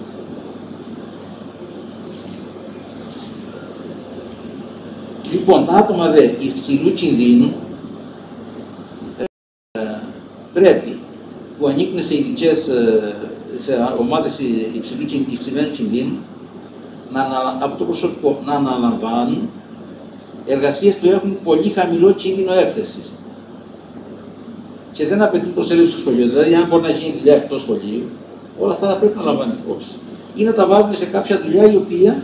Λοιπόν, τα άτομα δε υψηλού κινδύνου ε, πρέπει που ανήκουν σε ειδικές σε ομάδες υψηλού, κιν- υψηλμένου κινδύνου να, ανα- από το προσωπικό να αναλαμβάνουν εργασίες που έχουν πολύ χαμηλό κίνδυνο έκθεσης. Και δεν απαιτούν προσέλευση στο σχολείο. Δηλαδή, αν μπορεί να γίνει δουλειά εκτός σχολείου, όλα αυτά θα πρέπει να λαμβάνει υπόψη. Ή να τα βάζουν σε κάποια δουλειά η οποία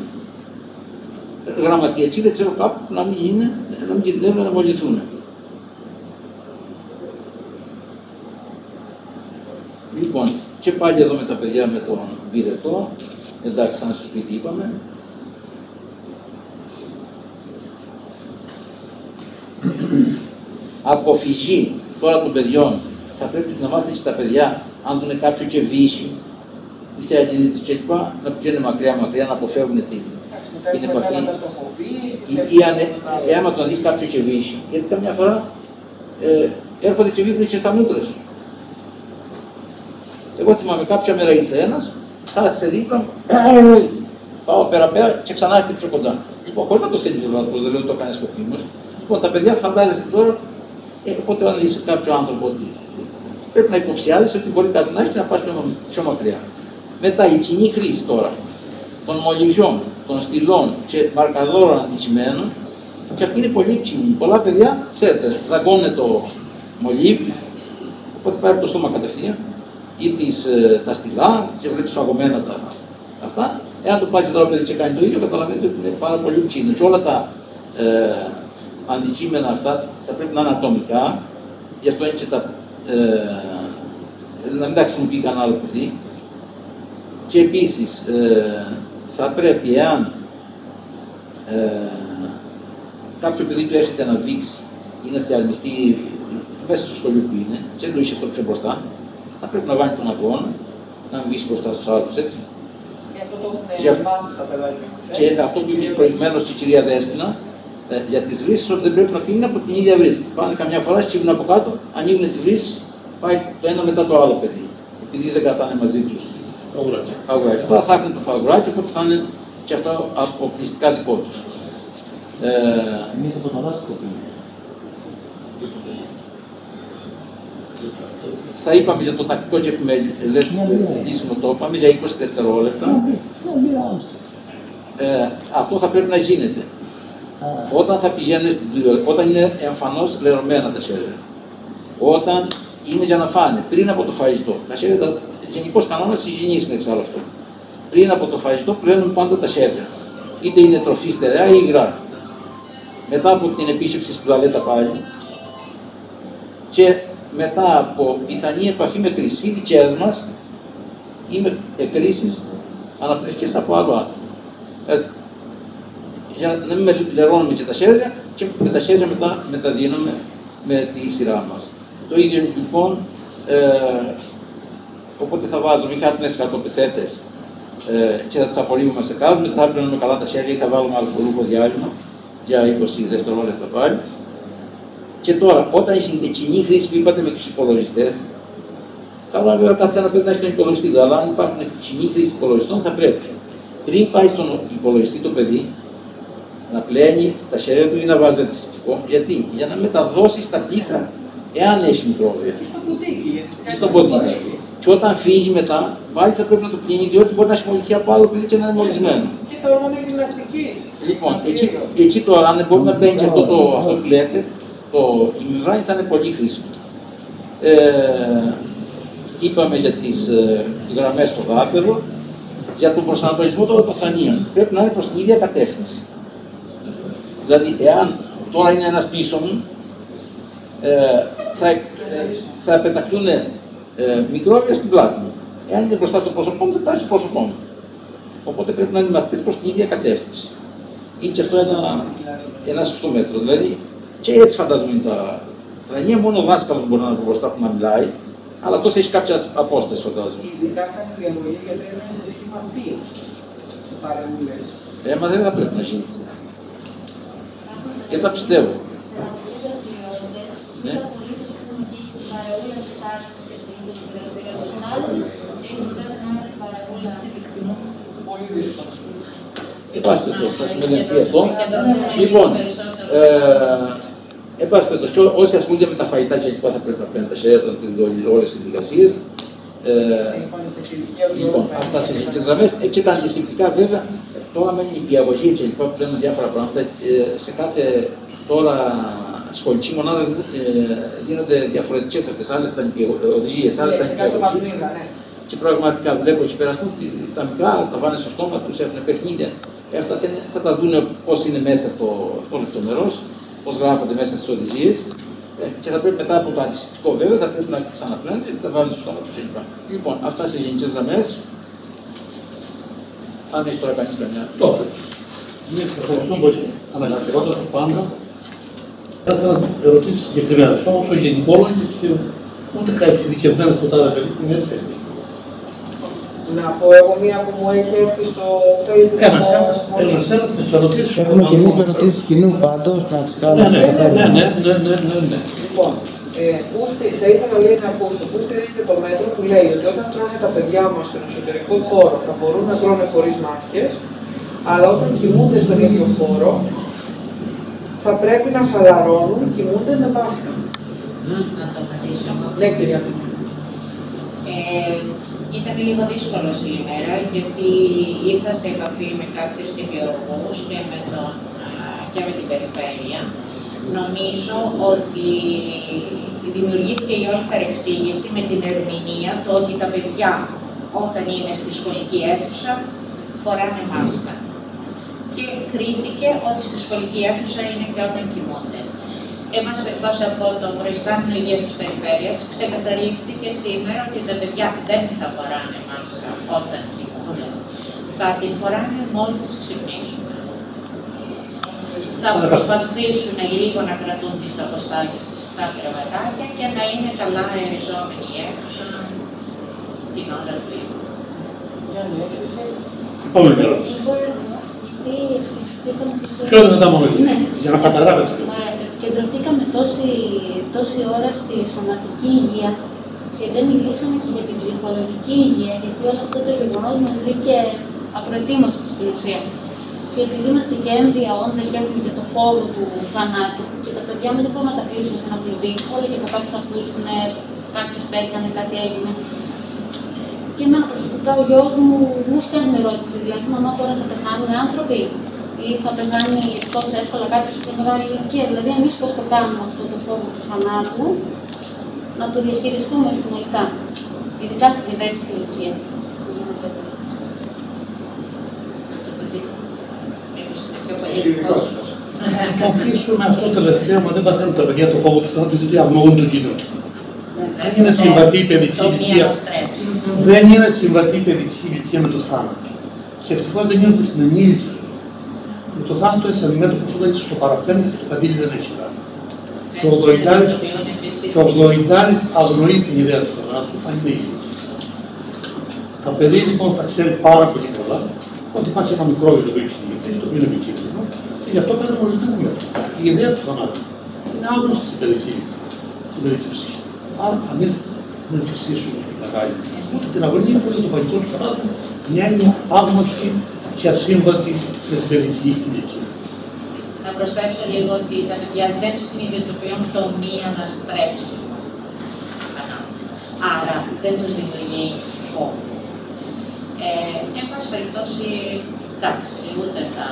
γραμματιακή, δεν ξέρω κάπου που να μην είναι, να μην κινδυνεύουν να μολυθούν. Λοιπόν, και πάλι εδώ με τα παιδιά με τον πυρετό, εντάξει, θα είναι στο σπίτι είπαμε. Αποφυγή τώρα των παιδιών, θα πρέπει να μάθετε στα παιδιά, αν δουν κάποιο και βύση, ή θεατινίτης και λοιπά, να πηγαίνουν μακριά μακριά, να αποφεύγουν την, την Έχουμε επαφή. θέματα στοχοποίησης, Ή, έχουμε ή αν, θέματα- ε, άμα τον δεις κάποιο και βύσει, γιατί καμιά φορά ε, έρχονται και βήπνουν και στα μούτρα σου. Εγώ θυμάμαι κάποια μέρα ήρθε ένας, κάθισε δίπλα μου, πάω πέρα πέρα και ξανά έρθει πιο κοντά. Λοιπόν, χωρίς να το θέλει βέβαια, πως δεν λέω ότι το έκανε σκοπίμως. Λοιπόν, τα παιδιά φαντάζεστε τώρα, ε, οπότε αν δεις κάποιο άνθρωπο ότι πρέπει να υποψιάζεσαι ότι μπορεί κάτι να έχεις και να πας πιο, πιο μακριά. Μετά η κοινή χρήση τώρα των μολυβιών, των στυλών και μαρκαδόρων αντικειμένων και αυτή είναι πολύ κοινή. Πολλά παιδιά, ξέρετε, δαγκώνουν το μολύβι, οπότε πάει από το στόμα κατευθείαν ή τις, ε, τα στυλά και βλέπει φαγωμένα τα αυτά. Εάν το πάει τώρα παιδί και κάνει το ίδιο, καταλαβαίνετε ότι είναι πάρα πολύ ψήνος. Και όλα τα ε, αντικείμενα αυτά θα πρέπει να είναι ατομικά, γι' αυτό είναι και τα. Ε, να μην τα χρησιμοποιεί κανένα άλλο παιδί. Και επίσης ε, θα πρέπει, εάν ε, κάποιο παιδί του έρχεται να δείξει ή να θυαλμιστεί μέσα στο σχολείο που είναι, και δεν το είσαι αυτό πιο μπροστά, θα πρέπει να βάλει τον αγώνα, να μην βγει μπροστά στους άλλους, έτσι. Και αυτό το Και έχουν αυτό- μάθει τα παιδάκια μας, ε. Και αυτό που είπε προηγουμένως και η κυρία Δέσποινα, ε, για τις βρύσει, ότι δεν πρέπει να πίνουν από την ίδια βρύση. Πάνε καμιά φορά, σκύβουν από κάτω, ανοίγουν τη βρύση, πάει το ένα μετά το άλλο παιδί. Επειδή δεν κρατάνε μαζί τους. Αγοράκια. Φαγουράκι. Τώρα θα έχουν το φαγουράκι, οπότε θα είναι και αυτό αποκλειστικά δικό τους. Ε, Εμείς από τα βάση το πούμε. Θα είπαμε για το τακτικό και επιμελές Μια μοίρα. λύσιμο το είπαμε για 20 δευτερόλεπτα. Ναι, μοιράζω. Ε, αυτό θα πρέπει να γίνεται. Όταν θα πηγαίνουν στην δουλειά, όταν είναι εμφανώς λερωμένα τα χέρια. Όταν είναι για να φάνε, πριν από το φαγητό. Τα χέρια, τα... γενικό κανόνας υγιεινή είναι εξάλλου αυτό. Πριν από το φαγητό πλένουν πάντα τα χέρια. Είτε είναι τροφή στερεά ή υγρά. Μετά από την επίσκεψη στην τουαλέτα πάλι, και μετά από πιθανή επαφή με κρίσεις δικές μας ή με κρίσεις αναπνευστικές από άλλο άτομο. Ε, για να μην λερώνουμε και τα χέρια και με τα χέρια μετά μεταδίνουμε με τη σειρά μας. Το ίδιο λοιπόν, ε, οπότε θα βάζουμε χάρτινες χαρτοπετσέτες ε, και θα τις απολύουμε σε κάτω, μετά θα πλένουμε καλά τα χέρια ή θα βάλουμε αλκοολούχο διάλειμμα για 20 δευτερόλεπτα πάλι. Και τώρα, όταν γίνεται κοινή χρήση που είπατε με τους υπολογιστές, καλά βέβαια καθένα πρέπει να έχει τον υπολογιστή του, αλλά αν υπάρχουν κοινή χρήση υπολογιστών θα πρέπει πριν πάει στον υπολογιστή το παιδί να πλένει τα χέρια του ή να βάζει αντισηπτικό. Γιατί, για να μεταδώσει στα κύτταρα, εάν έχει μικρόβια. Και στο ποτίκι. Ή στο ποτίκι. Και όταν φύγει μετά, πάλι θα πρέπει να το πλύνει, διότι μπορεί να έχει από άλλο παιδί και να είναι μολυσμένο. Και το όρμονα γυμναστικής. Λοιπόν, εκεί, εκεί τώρα, αν μπορεί να μπαίνει και αυτό, το, αυτό που λέτε, το, η μεμβράνη θα είναι πολύ χρήσιμη. Ε, είπαμε για τις ε, γραμμές στο δάπεδο, για τον προσανατολισμό των αποθανείων. Πρέπει να είναι προς την ίδια κατεύθυνση. Δηλαδή, εάν τώρα είναι ένας πίσω μου, ε, θα, ε, θα πεταχτούν ε, μικρόβια στην πλάτη μου. Εάν είναι μπροστά στο πρόσωπό μου, θα πάει στο πρόσωπό μου. Οπότε πρέπει να είναι μαθητές προς την ίδια κατεύθυνση. Είναι και αυτό ένα, ένας σωστό μέτρο. Δηλαδή, και έτσι φαντάζομαι τα θρανία, μόνο ο δάσκαλο μπορεί να είναι μπροστά που να μιλάει, αλλά αυτό έχει κάποια απόσταση, φαντάζομαι. Ειδικά στα διαγωγή, γιατί είναι σε σχήμα π. Παρεμβουλέ. Ε, μα δεν θα πρέπει να γίνει. Και θα πιστεύω. Ναι. Πολύ δύσκολο. Υπάρχει το θα συμμετέχει αυτό. Λοιπόν, ε, εν πάση περιπτώσει, όσοι ασχολούνται με τα φαγητά και λοιπά θα πρέπει να παίρνουν τα χέρια του όλες τις διαδικασίε. Ε, λοιπόν, αυτά σε γενικές γραμμές. Ε, και τα αντισηπτικά βέβαια, τώρα με η διαγωγή και λοιπά που λέμε διάφορα πράγματα, ε, σε κάθε τώρα σχολική μονάδα ε, δίνονται διαφορετικές αυτέ. Άλλες ήταν οδηγίες, άλλες ήταν υπηαγωγή. Και πραγματικά βλέπω εκεί πέρα ότι τα μικρά τα βάνε στο στόμα τους, έχουν παιχνίδια. Ε, αυτά θα, θα τα δουν πώς είναι μέσα στο, στο λεπτομερός, πώς γράφονται μέσα στις οδηγίες. Ε, και θα πρέπει μετά από το αντισηπτικό βέβαια θα πρέπει να ξαναπλένονται και θα βάλουν στο στόμα του κλπ. Λοιπόν, αυτά σε γενικές γραμμές. Αν έχει τώρα κανείς καμιά. Τώρα. Ναι, ευχαριστώ πολύ. Αναγκαστικότατα πάντα. Θα σα ερωτήσει συγκεκριμένα. Όμω ο γενικόλογο και ούτε κάτι εξειδικευμένος στο τάδε παιδί είναι έτσι. Να πω εγώ μία που μου έχει έρθει στο facebook. Ένας, ένας, ένας, ένας, να σε ρωτήσω. Έχουμε και εμείς ερωτήσεις κοινού πάντως, να τις Ναι, κάνουμε στο ναι, καθένα. ναι, ναι, ναι, ναι, ναι, ναι. Λοιπόν, ε, πού στη- θα ήθελα λέει, να ακούσω πού στηρίζεται το μέτρο που λέει ότι όταν τρώνε τα παιδιά μας στον εσωτερικό χώρο θα μπορούν να τρώνε χωρίς μάσκες, αλλά όταν κοιμούνται στον ίδιο χώρο θα πρέπει να χαλαρώνουν, κοιμούνται με μάσκα. Να το απαντήσω. Ναι, κυρία. Ε, ήταν λίγο δύσκολο σήμερα γιατί ήρθα σε επαφή με κάποιους τυπιουργούς και με, τον, α, και με την περιφέρεια. Νομίζω ότι δημιουργήθηκε η όλη παρεξήγηση με την ερμηνεία το ότι τα παιδιά όταν είναι στη σχολική αίθουσα φοράνε μάσκα. Και κρίθηκε ότι στη σχολική αίθουσα είναι και όταν κοιμούνται. Εμάς περιπτώσει από το προϊστάμενο υγείας της περιφέρειας ξεκαθαρίστηκε σήμερα ότι τα παιδιά δεν θα φοράνε μάσκα όταν κοιμούνται. Θα την φοράνε μόλις ξυπνήσουν. Θα προσπαθήσουν λίγο να κρατούν τις αποστάσεις στα κρεβατάκια και να είναι καλά αεριζόμενοι έξω την ώρα του ύπνου. Γιάννη, έχεις εσύ. Επόμενη ερώτηση. Γιατί επικεντρωθήκαμε τόσο... Πιο δυνατά μόνο Ναι. για να καταλάβετε. Ωραία, επικεντρωθήκαμε τόση, τόση ώρα στη σωματική υγεία και δεν μιλήσαμε και για την ψυχολογική υγεία, γιατί όλο αυτό το γεγονός μας βρήκε απροετοίμαστος στην ουσία. Και επειδή είμαστε και έμβια όντα και έχουμε και το φόβο του θανάτου, και τα παιδιά μας δεν μπορούμε να τα κλείσουμε σε ένα κλειδί, όλο και από κάτω θα ακούσουν κάποιος πέθανε, κάτι έγινε. Και εμένα προσωπικά ο γιος μου μου έχει κάνει ερώτηση, δηλαδή μαμά τώρα θα πεθάνουν άνθρωποι; Ή θα πεθάνει τόσο εύκολα κάποιο σε μεγάλη ηλικία. Δηλαδή, εμείς πώς θα κάνουμε αυτό το φόβο του θανάτου να το διαχειριστούμε συνολικά, ειδικά στην ευαίσθητη ηλικία. Πιο πολύ Ειδικός. το αφήσουμε αυτό το τελευταίο, μα δεν παθαίνουν τα παιδιά το φόβο του θάνατου, γιατί αγνοούν τον κύριο του θάνατου. Δεν είναι συμβατή η παιδική Το μη ηλικία. αναστρέψει. Δεν είναι συμβατή η παιδική ηλικία με το θάνατο. Και ευτυχώς δεν γίνονται στην ενήλικη ζωή. Με το θάνατο είσαι αντιμέτωπο όταν είσαι στο παραπέντε και το καντήλι δεν έχει λάβει. Και ο Γοητάρης, και ο Γοητάρης αγνοεί την ιδέα του θανάτου, αν είναι ήλιο. Τα παιδιά λοιπόν θα ξέρει πάρα πολύ καλά ότι υπάρχει ένα μικρόβιο το οποίο έχει γεννηθεί, το οποίο είναι επικίνδυνο και γι' αυτό παίρνουν ορισμένα μέτρα. Η ιδέα του θανάτου είναι άγνωστη στην παιδική, στην παιδική ψυχή. Άρα, αν μην με εμφυσίσουμε την μεγάλη, ούτε την αγωνία ούτε το παγικό του θανάτου, μια είναι άγνωστη και ασύμβατη με την παιδική ηλικία. Να προσθέσω λίγο ότι τα παιδιά δεν συνειδητοποιούν το μη αναστρέψει. Άρα δεν τους δημιουργεί φόβο. Ε, εν πάση περιπτώσει, εντάξει, ούτε τα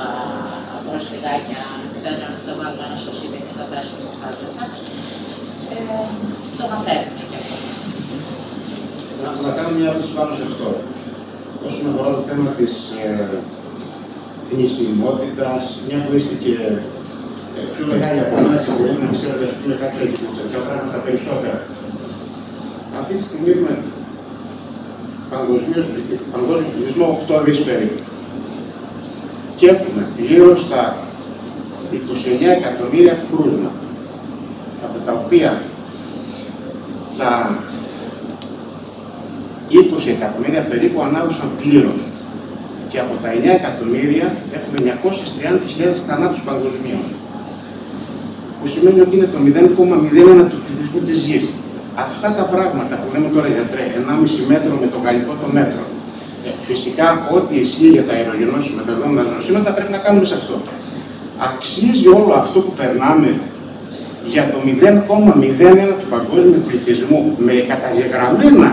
προσφυγάκια ξέρουν ότι θα βάλουν ένα στο σπίτι και θα πέσουν στη θάλασσα. Ε, το μαθαίνουν και αυτό. Να, να κάνω μια ερώτηση πάνω σε αυτό. Όσον αφορά το θέμα της ε, θνησιμότητας, μια που είστε και ε, πιο μεγάλη από εμάς και μπορείτε να ξέρετε ας πούμε, κάποια γεωπολιτικά πράγματα περισσότερα. Αυτή τη στιγμή με παγκοσμίως πληθυ- παγκόσμιο πληθυσμό 8 δις περίπου. Και έχουμε γύρω στα 29 εκατομμύρια κρούσματα, από τα οποία τα 20 εκατομμύρια περίπου ανάγουσαν πλήρως. Και από τα 9 εκατομμύρια έχουμε 930.000 θανάτους παγκοσμίως. Που σημαίνει ότι είναι το 0,01 του πληθυσμού της γης. Αυτά τα πράγματα που λέμε τώρα γιατρέ, 1,5 μέτρο με το γαλλικό το μέτρο. Ε, φυσικά, ό,τι ισχύει για τα αερογενώσιμα, τα δόμενα νοσήματα πρέπει να κάνουμε σε αυτό. Αξίζει όλο αυτό που περνάμε για το 0,01 του παγκόσμιου πληθυσμού με καταγεγραμμένα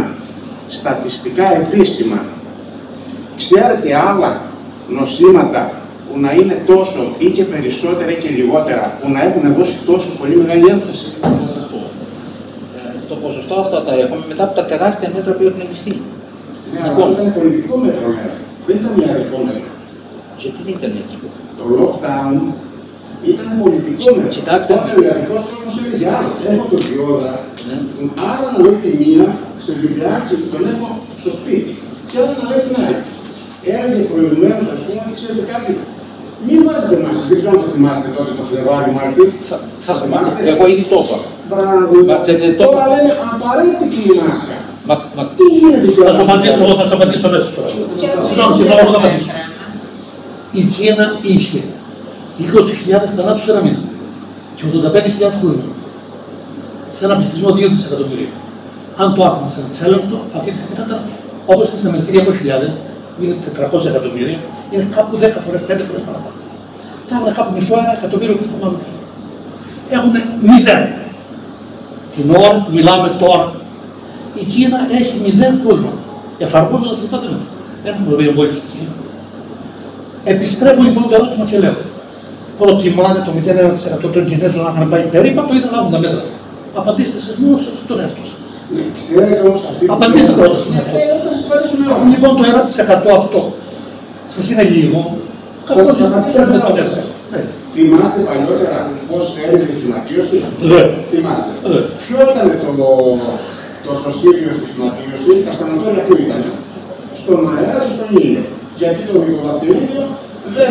στατιστικά επίσημα. Ξέρετε άλλα νοσήματα που να είναι τόσο ή και περισσότερα ή και λιγότερα, που να έχουν δώσει τόσο πολύ μεγάλη έμφαση; Να σας πω. Ε, το ποσοστό αυτό τα έχουμε μετά από τα τεράστια μέτρα που έχουν ληφθεί. Ναι, αλλά αυτό ήταν πολιτικό μέτρο, ναι. δεν ήταν ιατρικό μέτρο. Γιατί δεν ήταν εκεί; Το lockdown ήταν πολιτικό μέτρο. Κοιτάξτε. Όταν ο ιατρικός κόσμος έλεγε άλλο. Έχω τον Τζιόδρα, Ναι. άρα να λέει τη μία στο βιντεάκι που τον έχω στο σπίτι. Και άλλο να λέει την άλλη. Έλεγε προηγουμένως, ας πούμε, ότι ξέρετε κάτι, μην βάζετε μάσκες. Δεν ξέρω αν το θυμάστε τότε το Φλεβάρι Μάρτι. Θα, θα θυμάστε. Εγώ ήδη το είπα. Μπράβο. Μα, ξέρετε, το- Τώρα λένε απαραίτητη η μάσκα. Μα, μα, Τι γίνεται Θα τώρα. σου απαντήσω, εγώ θα σου απαντήσω αμέσως τώρα. Συγγνώμη, συγγνώμη, εγώ θα απαντήσω. Η Κίνα είχε 20.000 θανάτους σε ένα μήνα και 85.000 κρούσματα. Σε ένα πληθυσμό 2 δισεκατομμυρίων. Αν το άφηνες σε ανεξέλεγκτο, αυτή τη στιγμή θα ήταν όπως και στην Αμερική 200.000, είναι 400 εκατομμύρια, είναι κάπου 10 φορές, 5 φορές παραπάνω. Θα έχουν κάπου μισό ένα εκατομμύριο που θα μάλλον Έχουν μηδέν. Την ώρα που μιλάμε τώρα, η Κίνα έχει μηδέν κρούσματα. Εφαρμόζοντας αυτά τα μέτρα. Δεν έχουμε βρει εμβόλιο στην Κίνα. Επιστρέφω λοιπόν το ερώτημα και λέω. Προτιμάτε το 0,1% των Κινέζων να είχαν πάει περίπατο ή να λάβουν τα μέτρα. Απαντήστε εσείς μόνο σας στον εαυτό σας. Ναι, Ξέρετε όμως αυτή την Απαντήστε πρώτα στον Ναι, εαυτό ε, θα σας απαντήσω με Αν ερώτηση. λοιπόν το 1% αυτό σας είναι λίγο, καθώς Θα απαντήσω φέρνετε με το ερώτηση. μέτρο. Ναι, Θυμάστε παλιότερα πώς θέλει η φυματίωση. Βεβαίως. Θυμάστε. Βεβαίως. Ποιο ήταν το, το σωσίδιο στη φυματίωση, τα σανατόρια που ήταν; Στον αέρα και στον ήλιο; Γιατί το μικροβακτηρίδιο δεν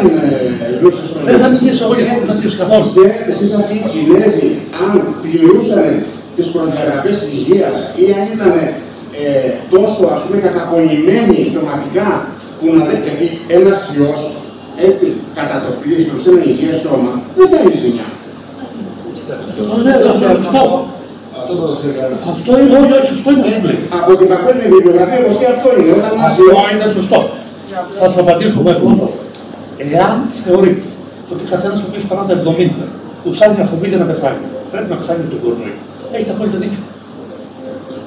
ε, ζούσε στον Δεν θα μιλήσω εγώ για τη φυματίωση καθόλου. Ξέρετε εσείς αυτοί οι Κινέζοι αν πληρούσαν τις προδιαγραφές της υγείας ή αν ήταν ε, τόσο ας πούμε καταπονημένοι σωματικά που να δεν γιατί ένας ιός έτσι κατά το πλήστο σε ένα υγιές σώμα δεν κάνει ζημιά. Ναι, αυτό είναι σωστό. Αυτό το ξέρει κανένας. Αυτό είναι όχι, όχι, σωστό είναι αυτό που λέει. Από την παγκόσμια βιβλιογραφία πως και αυτό είναι. Όταν ένας Αυτό ιός είναι σωστό. Θα σου απαντήσω εγώ λοιπόν. Εάν θεωρείτε ότι καθένας ο οποίος παρά τα 70 που ψάχνει αφορμή για να πεθάνει, πρέπει να πεθάνει με τον κορονοϊό. Έχετε απόλυτα δίκιο.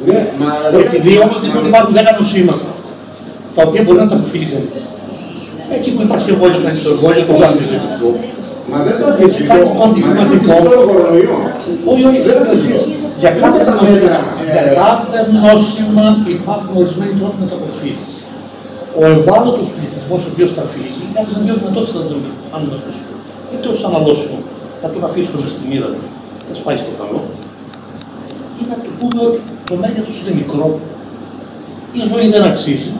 ναι, μα Επειδή όμως λοιπόν υπάρχουν 10 νοσήματα τα οποία μπορεί να τα αποφύγει κανείς. Εκεί που υπάρχει εμβόλιο, θα έχεις το εμβόλιο, το κάνεις Μα δεν το αφήσει Κάτι το το αντιφυματικό. το κορονοϊό. Όχι, όχι, δεν είναι εξής. Για κάθε Αυτά τα νόσημα, μέτρα, ε, για κάθε νόσημα υπάρχουν ορισμένοι τρόποι να τα αποφύγεις. Ο ευάλωτος πληθυσμός ο οποίος θα φύγει έχει μια δυνατότητας να τον αντιμετωπίσει. Είτε ως αναλώσιμο, να τον αφήσουμε στη μοίρα του, να σπάει στο καλό, ή να του πούμε ότι το μέγεθο είναι μικρό, η ζωή δεν αξίζει,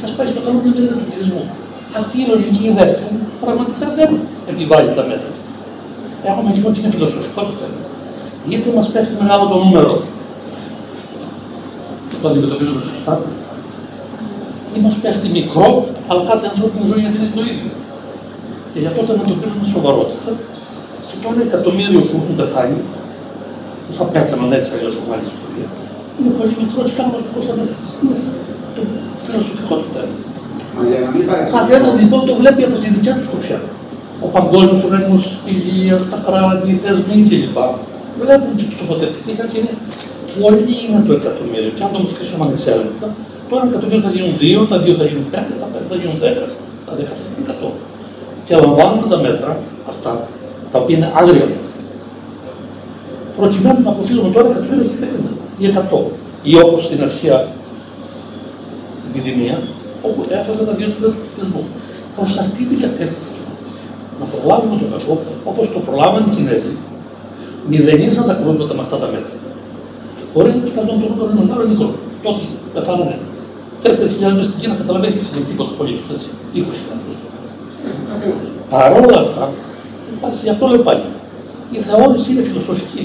θα σπάει στο καλό μια μερίδα του πληθυσμού. Αυτή η λογική η δεύτερη πραγματικά δεν επιβάλλει τα μέτρα. Έχουμε λοιπόν και είναι φιλοσοφικό το θέμα. Γιατί μας πέφτει μεγάλο το νούμερο; Το αντιμετωπίζουμε σωστά. Ή μας πέφτει μικρό, αλλά κάθε ανθρώπινη ζωή αξίζει το ίδιο. Και γι' αυτό το αντιμετωπίζουμε σοβαρότητα. Και το ένα εκατομμύριο που έχουν πεθάνει, που θα πέθαναν έτσι αλλιώς από άλλη ιστορία, είναι πολύ μικρό και κάνουμε ακριβώ τα μέτρα. Είναι το φιλοσοφικό του θέμα. Καθένας λοιπόν το βλέπει από τη δικιά του σκοπιά. Ο Παγκόσμιος Οργανισμό τη Υγεία, τα κράτη, οι θεσμοί κλπ. Βλέπουν και τοποθετηθήκαν και είναι πολύ είναι το εκατομμύριο. Και αν το αφήσουμε ανεξέλεγκτα, το ένα εκατομμύριο θα γίνουν δύο, τα δύο θα γίνουν πέντε, τα πέντε θα γίνουν δέκα, τα δέκα θα γίνουν εκατό. Και λαμβάνουμε τα μέτρα αυτά, τα οποία είναι άγρια μέτρα, προκειμένου να αποφύγουμε τώρα εκατομμύριο και πέντε ή εκατό. Ή όπως στην αρχαία επιδημία, όπου έφερε τα δύο τρίτα του πληθυσμού. Προς αυτή την κατεύθυνση να προλάβουμε το κακό, όπως το προλάβανε οι Κινέζοι, μηδενίσαν τα κρούσματα με αυτά τα μέτρα. Χωρίς να σκεφτούν τον νούμερο έναν άλλο Νίκολο. Τότε πεθάνανε 4.000 μέσα στην Κίνα, καταλαβαίνετε τι σημαίνει τίποτα πολύ του έτσι. 20.000. Παρ' όλα αυτά, υπάρχει, γι' αυτό λέω πάλι, η θεώρηση είναι φιλοσοφική.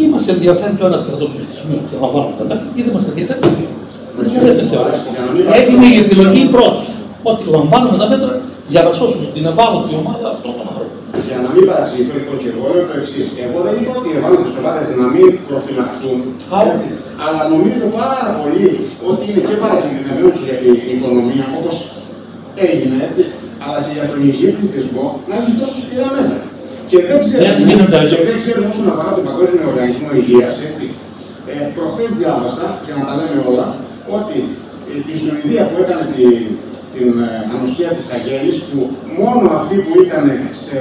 Ή μας ενδιαφέρει το 1% του πληθυσμού και λαμβάνουμε τα μέτρα, ή δεν μας ενδιαφέρει το 2%. Είναι μια δεύτερη θεώρηση. Έγινε η επιλογή πρώτη. Ότι λαμβάνουμε τα μέτρα για να σώσουμε την ευάλωτη ομάδα αυτών των ανθρώπων. Για να μην παρασυρθώ λοιπόν και εγώ λέω το εξής. Εγώ δεν είπα ότι οι ευάλωτες ομάδες να μην προφυλακτούν. Έτσι. Αλλά νομίζω πάρα πολύ ότι είναι και παρακινδυνευμένος για την οικονομία όπως έγινε έτσι, αλλά και για τον υγιή πληθυσμό να έχει τόσο σκληρά μέτρα. Και δεν ξέρουμε, και δεν ξέρουμε όσον αφορά τον Παγκόσμιο Οργανισμό Υγείας, έτσι. Ε, Προχθές διάβασα, για να τα λέμε όλα, ότι η Σουηδία που έκανε τη, την ε, ανοσία της Αγέλης, που μόνο αυτοί που ήταν σε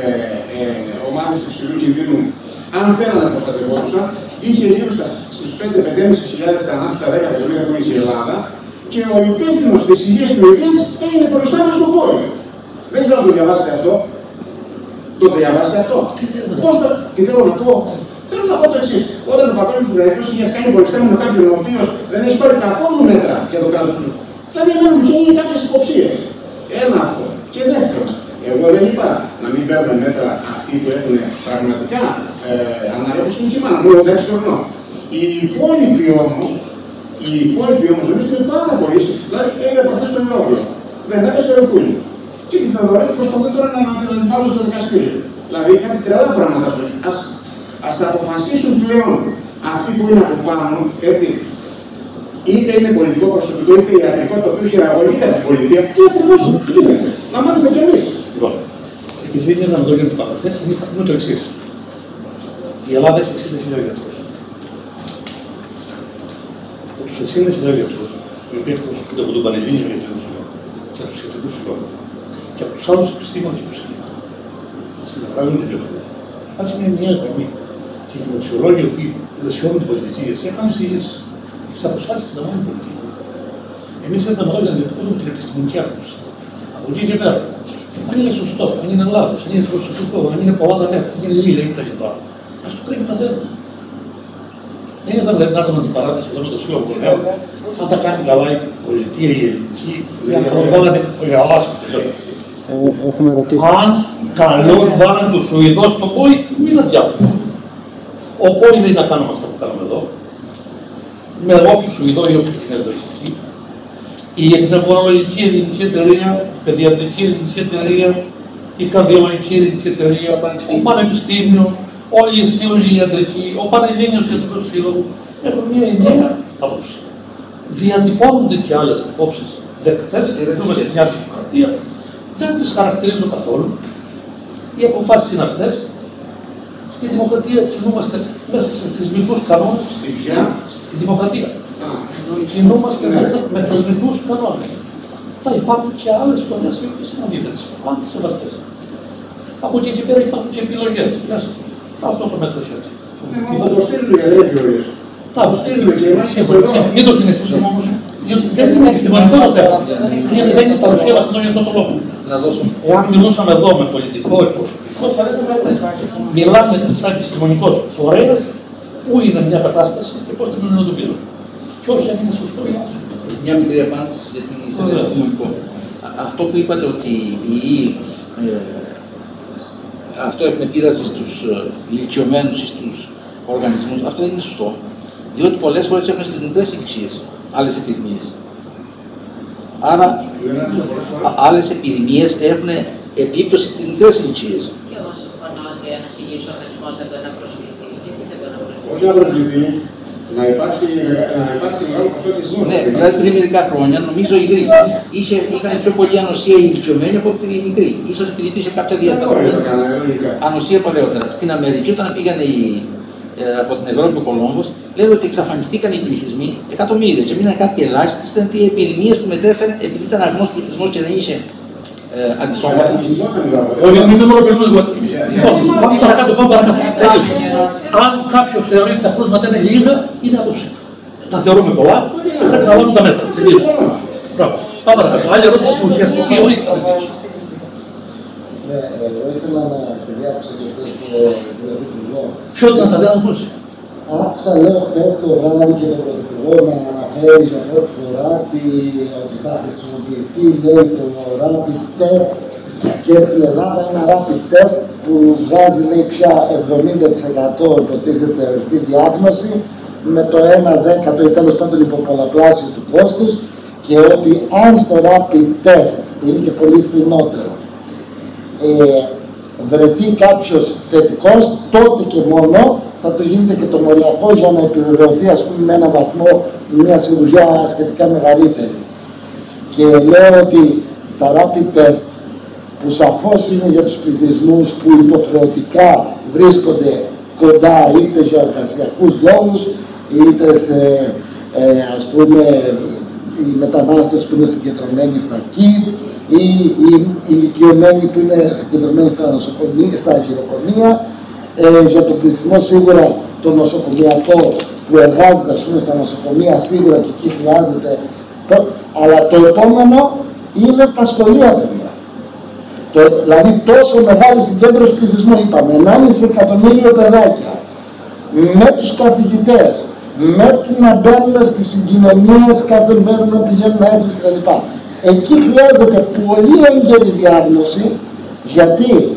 ε, ομάδες υψηλού κινδύνου, αν θέλανε να προστατευόντουσαν, είχε γύρω στους 5-5.500 χιλιάδες θανάτους στα 10 εκατομμύρια που είχε η Ελλάδα και ο υπεύθυνος της υγείας Σουηδίας έγινε μπροστά μας στο πόλεμο. Δεν ξέρω αν το διαβάσετε αυτό. Το διαβάσετε αυτό. Πώς το... Τι θέλω να πω; Θέλω να πω το εξής. Όταν ο Παγκόσμιο Οργανισμό Υγεία κάνει πολυστέμο με κάποιον ο οποίος δεν έχει πάρει καθόλου μέτρα για το κράτος του, δηλαδή εμένα μου γίνει κάποιες υποψίες. Ένα αυτό. Και δεύτερον, εγώ δεν είπα να μην παίρνουν μέτρα αυτοί που έχουν πραγματικά ε, ανάγκη στην κείμενα, μόνο 6 χρονών. Οι υπόλοιποι όμως, οι υπόλοιποι όμως νομίζω είναι πάρα πολύ. Δηλαδή, έγινε προχθές στο Ευρώπιο. Δεν έπεσε ο Ρεφούλη. Και τη Θεοδωρίδη προσπαθεί τώρα να, να την βάλουν στο δικαστήριο. Δηλαδή κάτι τρελά πράγματα σου. Ας, ας αποφασίσουν πλέον αυτοί που είναι από πάνω, έτσι, είτε είναι πολιτικό προσωπικό, είτε ιατρικό, το οποίο χειραγωγείται από την πολιτεία, τι ακριβώς γίνεται; Να μάθουμε κι εμείς. Λοιπόν, επειδή είναι να δω για την παραθέση, εμείς θα πούμε το εξής. Η Ελλάδα έχει 60.000 γιατρούς. Από του 60.000 γιατρούς, οι οποίοι εκπροσωπούνται από τον Πανελλήνιο Γιατρικό Σύλλογο και από τους Ιατρικού Συλλόγου και από τους άλλους επιστήμονες που συνεργάζονται με γιατρού, υπάρχει μια ενιαία γραμμή. Και οι δημοσιολόγοι, οι οποίοι δεσιώνουν την πολιτική ηγεσία, κάνουν εισηγήσει τις αποφάσει της λαμβάνει η πολιτική. Εμείς ήρθαμε εδώ για να διατυπώσουμε την επιστημονική άποψη. Από εκεί και πέρα, αν είναι σωστό, αν είναι λάθος, αν είναι φιλοσοφικό, αν είναι πολλά τα μέτρα, αν είναι λίγα κτλ. Α το κρίνει καθένα. Δεν είναι θα βλέπει να έρθουμε την παράταση εδώ με το σύλλογο που αν τα κάνει καλά η πολιτεία, η ελληνική, για να προβάλλεται ο Ιαλάς. Έχουμε ρωτήσει. Αν καλό βάλαν του Σουηδό στο πόη, μην αδιάφορο. Ο πόη δεν είναι να κάνουμε αυτά που κάνουμε εδώ. Με όποιο Σουηδό ή όποιο Κινέζο έχει εκεί. Η πνευμονολογική ελληνική εταιρεία, η παιδιατρική ελληνική εταιρεία, η καρδιολογική ελληνική εταιρεία, ο πανεπιστήμιο, όλοι οι σύλλογοι ιατρικοί, ο Πανελλήνιος Ιατρικός Σύλλογος έχουν μια ενιαία άποψη. Διατυπώνονται και άλλες απόψεις δεκτές, ζούμε σε μια δημοκρατία, δεν τις χαρακτηρίζω καθόλου. Οι αποφάσεις είναι αυτές. Στη δημοκρατία κινούμαστε μέσα σε θεσμικούς κανόνες. Στη ποια; Στη δημοκρατία. Κινούμαστε μέσα με θεσμικούς κανόνες. Θα υπάρχουν και άλλες φωνέ οι οποίες είναι αντίθετες. Πάντα σεβαστέ. Από εκεί και πέρα υπάρχουν και επιλογές. Αυτό το μέτρο έχει αυτό. Θα το στείλουν για δεν είναι Θα το στείλουμε και εμάς Μην το συνηθίσουμε όμως, διότι δεν είναι επιστημονικό το θέμα. Δεν είναι παρουσία μας εδώ για αυτό το λόγο. Να δώσουμε. Εάν μιλούσαμε εδώ με πολιτικό προσωπικό, θα λέγαμε μιλάμε σαν επιστημονικός φορέας πού είναι μια κατάσταση και πώς την αντιμετωπίζουμε. Ποιο είναι σωστό ή Μια μικρή απάντηση, γιατί είσαι επιστημονικό. Αυτό που είπατε ότι η ε, αυτό έχει επίδραση στους ε, ηλικιωμένους ή στους οργανισμούς, αυτό δεν είναι σωστό. Διότι πολλές φορές έχουν στι μικρέ ηλικίε άλλες επιδημίες. Άρα, άλλες επιδημίες έχουν επίπτωση στις μικρέ ηλικίε. Και εγώ συμφωνώ ότι ένας υγιής οργανισμός δεν μπορεί να προσβληθεί. Γιατί δεν μπορεί να προσβληθεί. Όχι να προσβληθεί, να υπάρχει, να υπάρχει μεγάλο ποσοστό εθνισμού. Ναι, δηλαδή πριν μερικά χρόνια νομίζω η γρήπη είχε, είχαν πιο πολύ ανοσία οι ηλικιωμένοι από τη μικρή. σω επειδή υπήρχε κάποια διασταμένη ανοσία παλαιότερα. Στην Αμερική, όταν πήγανε οι, ε, από την Ευρώπη ο Κολόμβος, λένε ότι εξαφανιστήκαν οι πληθυσμοί εκατομμύρια και μείναν κάτι ελάχιστοι. Ήταν οι επιδημίες που μετέφερε επειδή ήταν αγνό πληθυσμός και δεν είχε ε, αντισώματα. Όχι, μην μόνο λοιπόν, Πάμε παρακάτω, πάμε παρακάτω. Αν κάποιος θεωρεί ότι τα κρούσματα είναι λίγα, είναι άποψη. Τα θεωρούμε πολλά και πρέπει να λάβουν τα μέτρα. Τελείωσε. Πάμε παρακάτω. Άλλη ερώτηση ουσιαστική, όχι. Ναι, εγώ ήθελα να διάβξω και χθες το Πρωθυπουργό. Ποιο να τα δεν ακούσει. Άκουσα, λέω, χτες το βράδυ και τον Πρωθυπουργό να αναφέρει για πρώτη φορά ότι, ότι θα χρησιμοποιηθεί, λέει, το rapid test και στην Ελλάδα ένα rapid test που βγάζει, λέει, πια 70% υποτίθεται ορθή διάγνωση με το 1 δέκατο ή τέλος πάντων υποπολαπλάσιο του κόστους και ότι αν στο rapid test, που είναι και πολύ φθηνότερο, ε, βρεθεί κάποιος θετικός, τότε και μόνο θα το γίνεται και το μοριακό για να επιβεβαιωθεί ας πούμε με έναν βαθμό μια σιγουριά σχετικά μεγαλύτερη. Και λέω ότι τα rapid test που σαφώς είναι για τους πληθυσμούς που υποχρεωτικά βρίσκονται κοντά είτε για εργασιακούς λόγους είτε σε ε, ας πούμε οι μετανάστες που είναι συγκεντρωμένοι στα ΚΙΤ ή οι ηλικιωμένοι που είναι συγκεντρωμένοι στα, νοσοκομεία, στα γυροκομεία. Ε, για τον πληθυσμό σίγουρα το νοσοκομιακό που εργάζεται ας πούμε, στα νοσοκομεία σίγουρα και εκεί χρειάζεται. Αλλά το επόμενο είναι τα σχολεία παιδιά. Το, δηλαδή τόσο μεγάλη συγκέντρωση πληθυσμού είπαμε, 1,5 εκατομμύριο παιδάκια με τους καθηγητές, με το να μπαίνουν στις συγκοινωνίες κάθε μέρα να πηγαίνουν να έρθουν κτλ. Εκεί χρειάζεται πολύ έγκαιρη διάγνωση, γιατί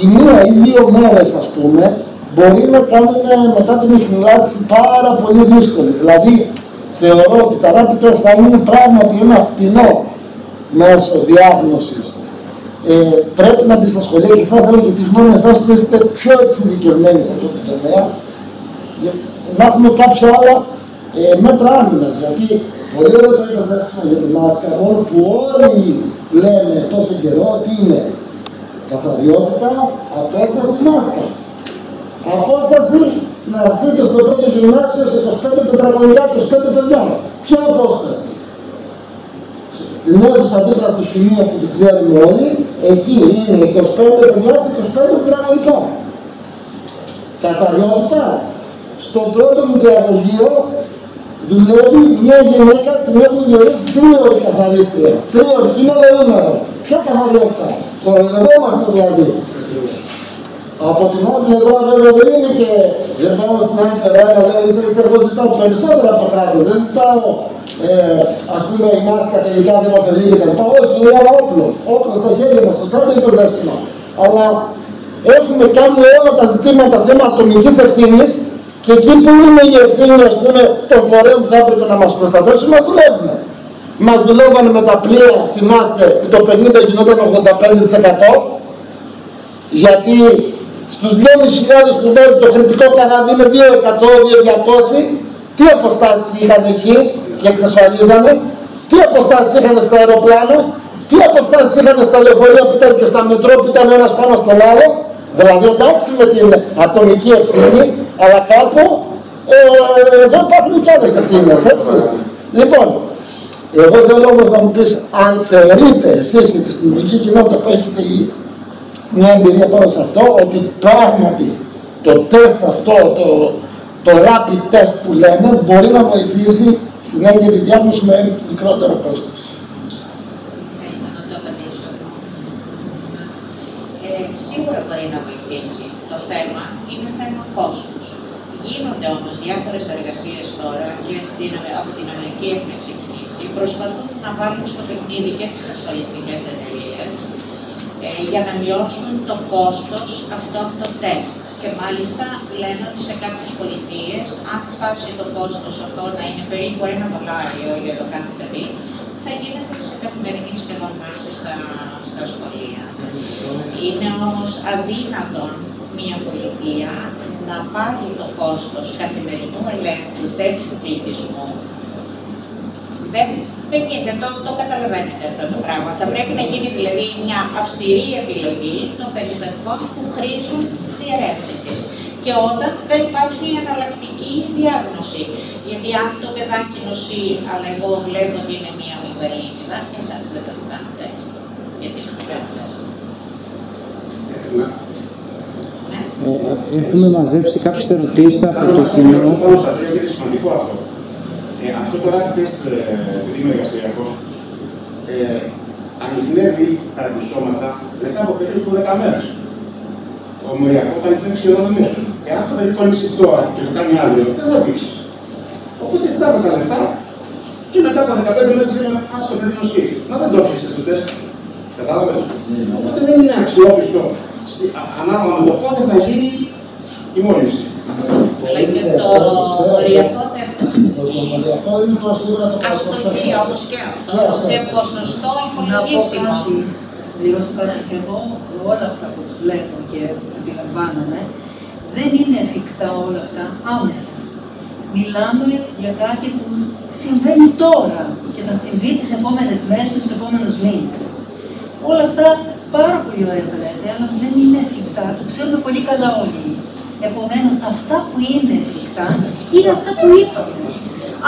η μία ή δύο μέρες ας πούμε μπορεί να κάνουν μετά την ιχνηλάτηση πάρα πολύ δύσκολη. Δηλαδή θεωρώ ότι τα rapid test θα είναι πράγματι ένα φτηνό μέσο διάγνωσης. Ε, πρέπει να μπει στα σχολεία και θα ήθελα και τη γνώμη εσάς που είστε πιο εξειδικευμένοι σε αυτό το τομέα να έχουμε κάποια άλλα ε, μέτρα άμυνας. Γιατί πολύ ωραία το είπα για τη μάσκα, μόνο που όλοι λένε τόσο καιρό ότι είναι καθαριότητα, απόσταση, μάσκα. Απόσταση να έρθετε στο πρώτο γυμνάσιο σε 25 τετραγωνικά, 25 παιδιά. Ποια απόσταση; Στην αίθουσα δίπλα στη χημεία που την ξέρουμε όλοι, εκεί είναι 25 παιδιά σε 25 τετραγωνικά. Καθαριότητα. Στο πρώτο μου διαγωγείο δουλεύει μια γυναίκα, την έχουν διορίσει τρίωρη καθαρίστρια. Τρίωρη, είναι νούμερο. Ποια καθαριότητα; Κοροϊδευόμαστε δηλαδή. Από την άλλη πλευρά βέβαια δεν είναι και δεν πάω στην άλλη πλευρά να λέω είσαι, είσαι εγώ ζητάω περισσότερα από κράτος. Δεν ζητάω ε, ας πούμε η μάσκα τελικά δεν ωφελεί και τα λοιπά. Όχι, είναι ένα όπλο. Όπλο στα χέρια μας, σωστά δεν είπες δέσποινα. Αλλά έχουμε κάνει όλα τα ζητήματα θέμα ατομικής ευθύνης και εκεί που είναι η ευθύνη ας πούμε των φορέων που θα έπρεπε να μας προστατεύσουν, μας δουλεύουν. Μας δουλεύανε με τα πλοία, θυμάστε, που το 50 γινόταν 85% γιατί στους 2.500 που παίζει το κριτικό καράβι είναι 200-200, τι αποστάσεις είχαν εκεί και εξασφαλίζανε, τι αποστάσεις είχαν στα αεροπλάνα, τι αποστάσεις είχαν στα λεωφορεία που ήταν και στα μετρό που ήταν ένας πάνω στον άλλο, δηλαδή εντάξει με την ατομική ευθύνη, αλλά κάπου ε, εδώ υπάρχουν και άλλες ευθύνες, έτσι. Λοιπόν, εγώ θέλω όμως να μου πεις, αν θεωρείτε εσείς η επιστημονική κοινότητα που έχετε μια εμπειρία πάνω σε αυτό, ότι πράγματι το τεστ αυτό, το, το rapid test που λένε, μπορεί να βοηθήσει στην έγκαιρη διάγνωση με μικρότερο κόστος. σίγουρα μπορεί να βοηθήσει. Το θέμα είναι θέμα κόστους. Γίνονται όμως διάφορες εργασίες τώρα και στην, από την Αμερική έχουν ξεκινήσει. Προσπαθούν να βάλουν στο παιχνίδι και τις ασφαλιστικές εταιρείες ε, για να μειώσουν το κόστος αυτών των τεστ. Και μάλιστα λένε ότι σε κάποιες πολιτείες, αν φτάσει το κόστος αυτό να είναι περίπου ένα δολάριο για το κάθε παιδί, θα γίνεται σε καθημερινή σχεδόν βάση στα, στα σχολεία. Είναι όμως αδύνατον μια πολιτεία να πάρει το κόστος καθημερινού ελέγχου τέτοιου πληθυσμού. Δεν, δεν γίνεται, το, το καταλαβαίνετε αυτό το πράγμα. Θα πρέπει να γίνει δηλαδή μια αυστηρή επιλογή των περιστατικών που χρήζουν διερεύνηση. Και όταν δεν υπάρχει εναλλακτική διάγνωση. Γιατί αν το παιδάκι νοσεί, αλλά εγώ βλέπω ότι είναι μια μηδενίδα, εντάξει δεν θα το κάνω τεστ. Γιατί το πρέπει ε, έχουμε μαζέψει κάποιες ερωτήσεις από το κοινό. Πάνω σε αυτό, γιατί είναι σημαντικό αυτό. Ε, αυτό το rapid test, επειδή είμαι εργαστηριακός, ε, ανοιχνεύει τα αντισώματα μετά από περίπου 10 μέρες. Ο μοριακός τα ανοιχνεύει σχεδόν αμέσως. Εάν το παιδί το ανοίξει τώρα και το κάνει αύριο, δεν θα δείξει. Οπότε τσάμπα τα λεφτά και μετά από 15 μέρες λέμε αυτό το παιδί νοσεί. Μα δεν το έπιασε το τεστ. Κατάλαβες; Οπότε δεν είναι αξιόπιστο ανάλογα με το πότε θα γίνει η μόλυνση. Αλλά και το μοριακό τεστ μοριακό είναι το σίγουρα το Αστοχή όμως και αυτό σε ποσοστό υπολογίσιμο. Συμπληρώσω κάτι και εγώ όλα αυτά που βλέπω και αντιλαμβάνομαι δεν είναι εφικτά όλα αυτά άμεσα. Μιλάμε για κάτι που συμβαίνει τώρα και θα συμβεί τις επόμενες μέρες και τους επόμενους μήνες. Όλα αυτά πάρα πολύ ωραία τα λέτε, αλλά δεν είναι εφικτά. Το ξέρουμε πολύ καλά όλοι. Επομένως, αυτά που είναι εφικτά είναι αυτά που είπαμε.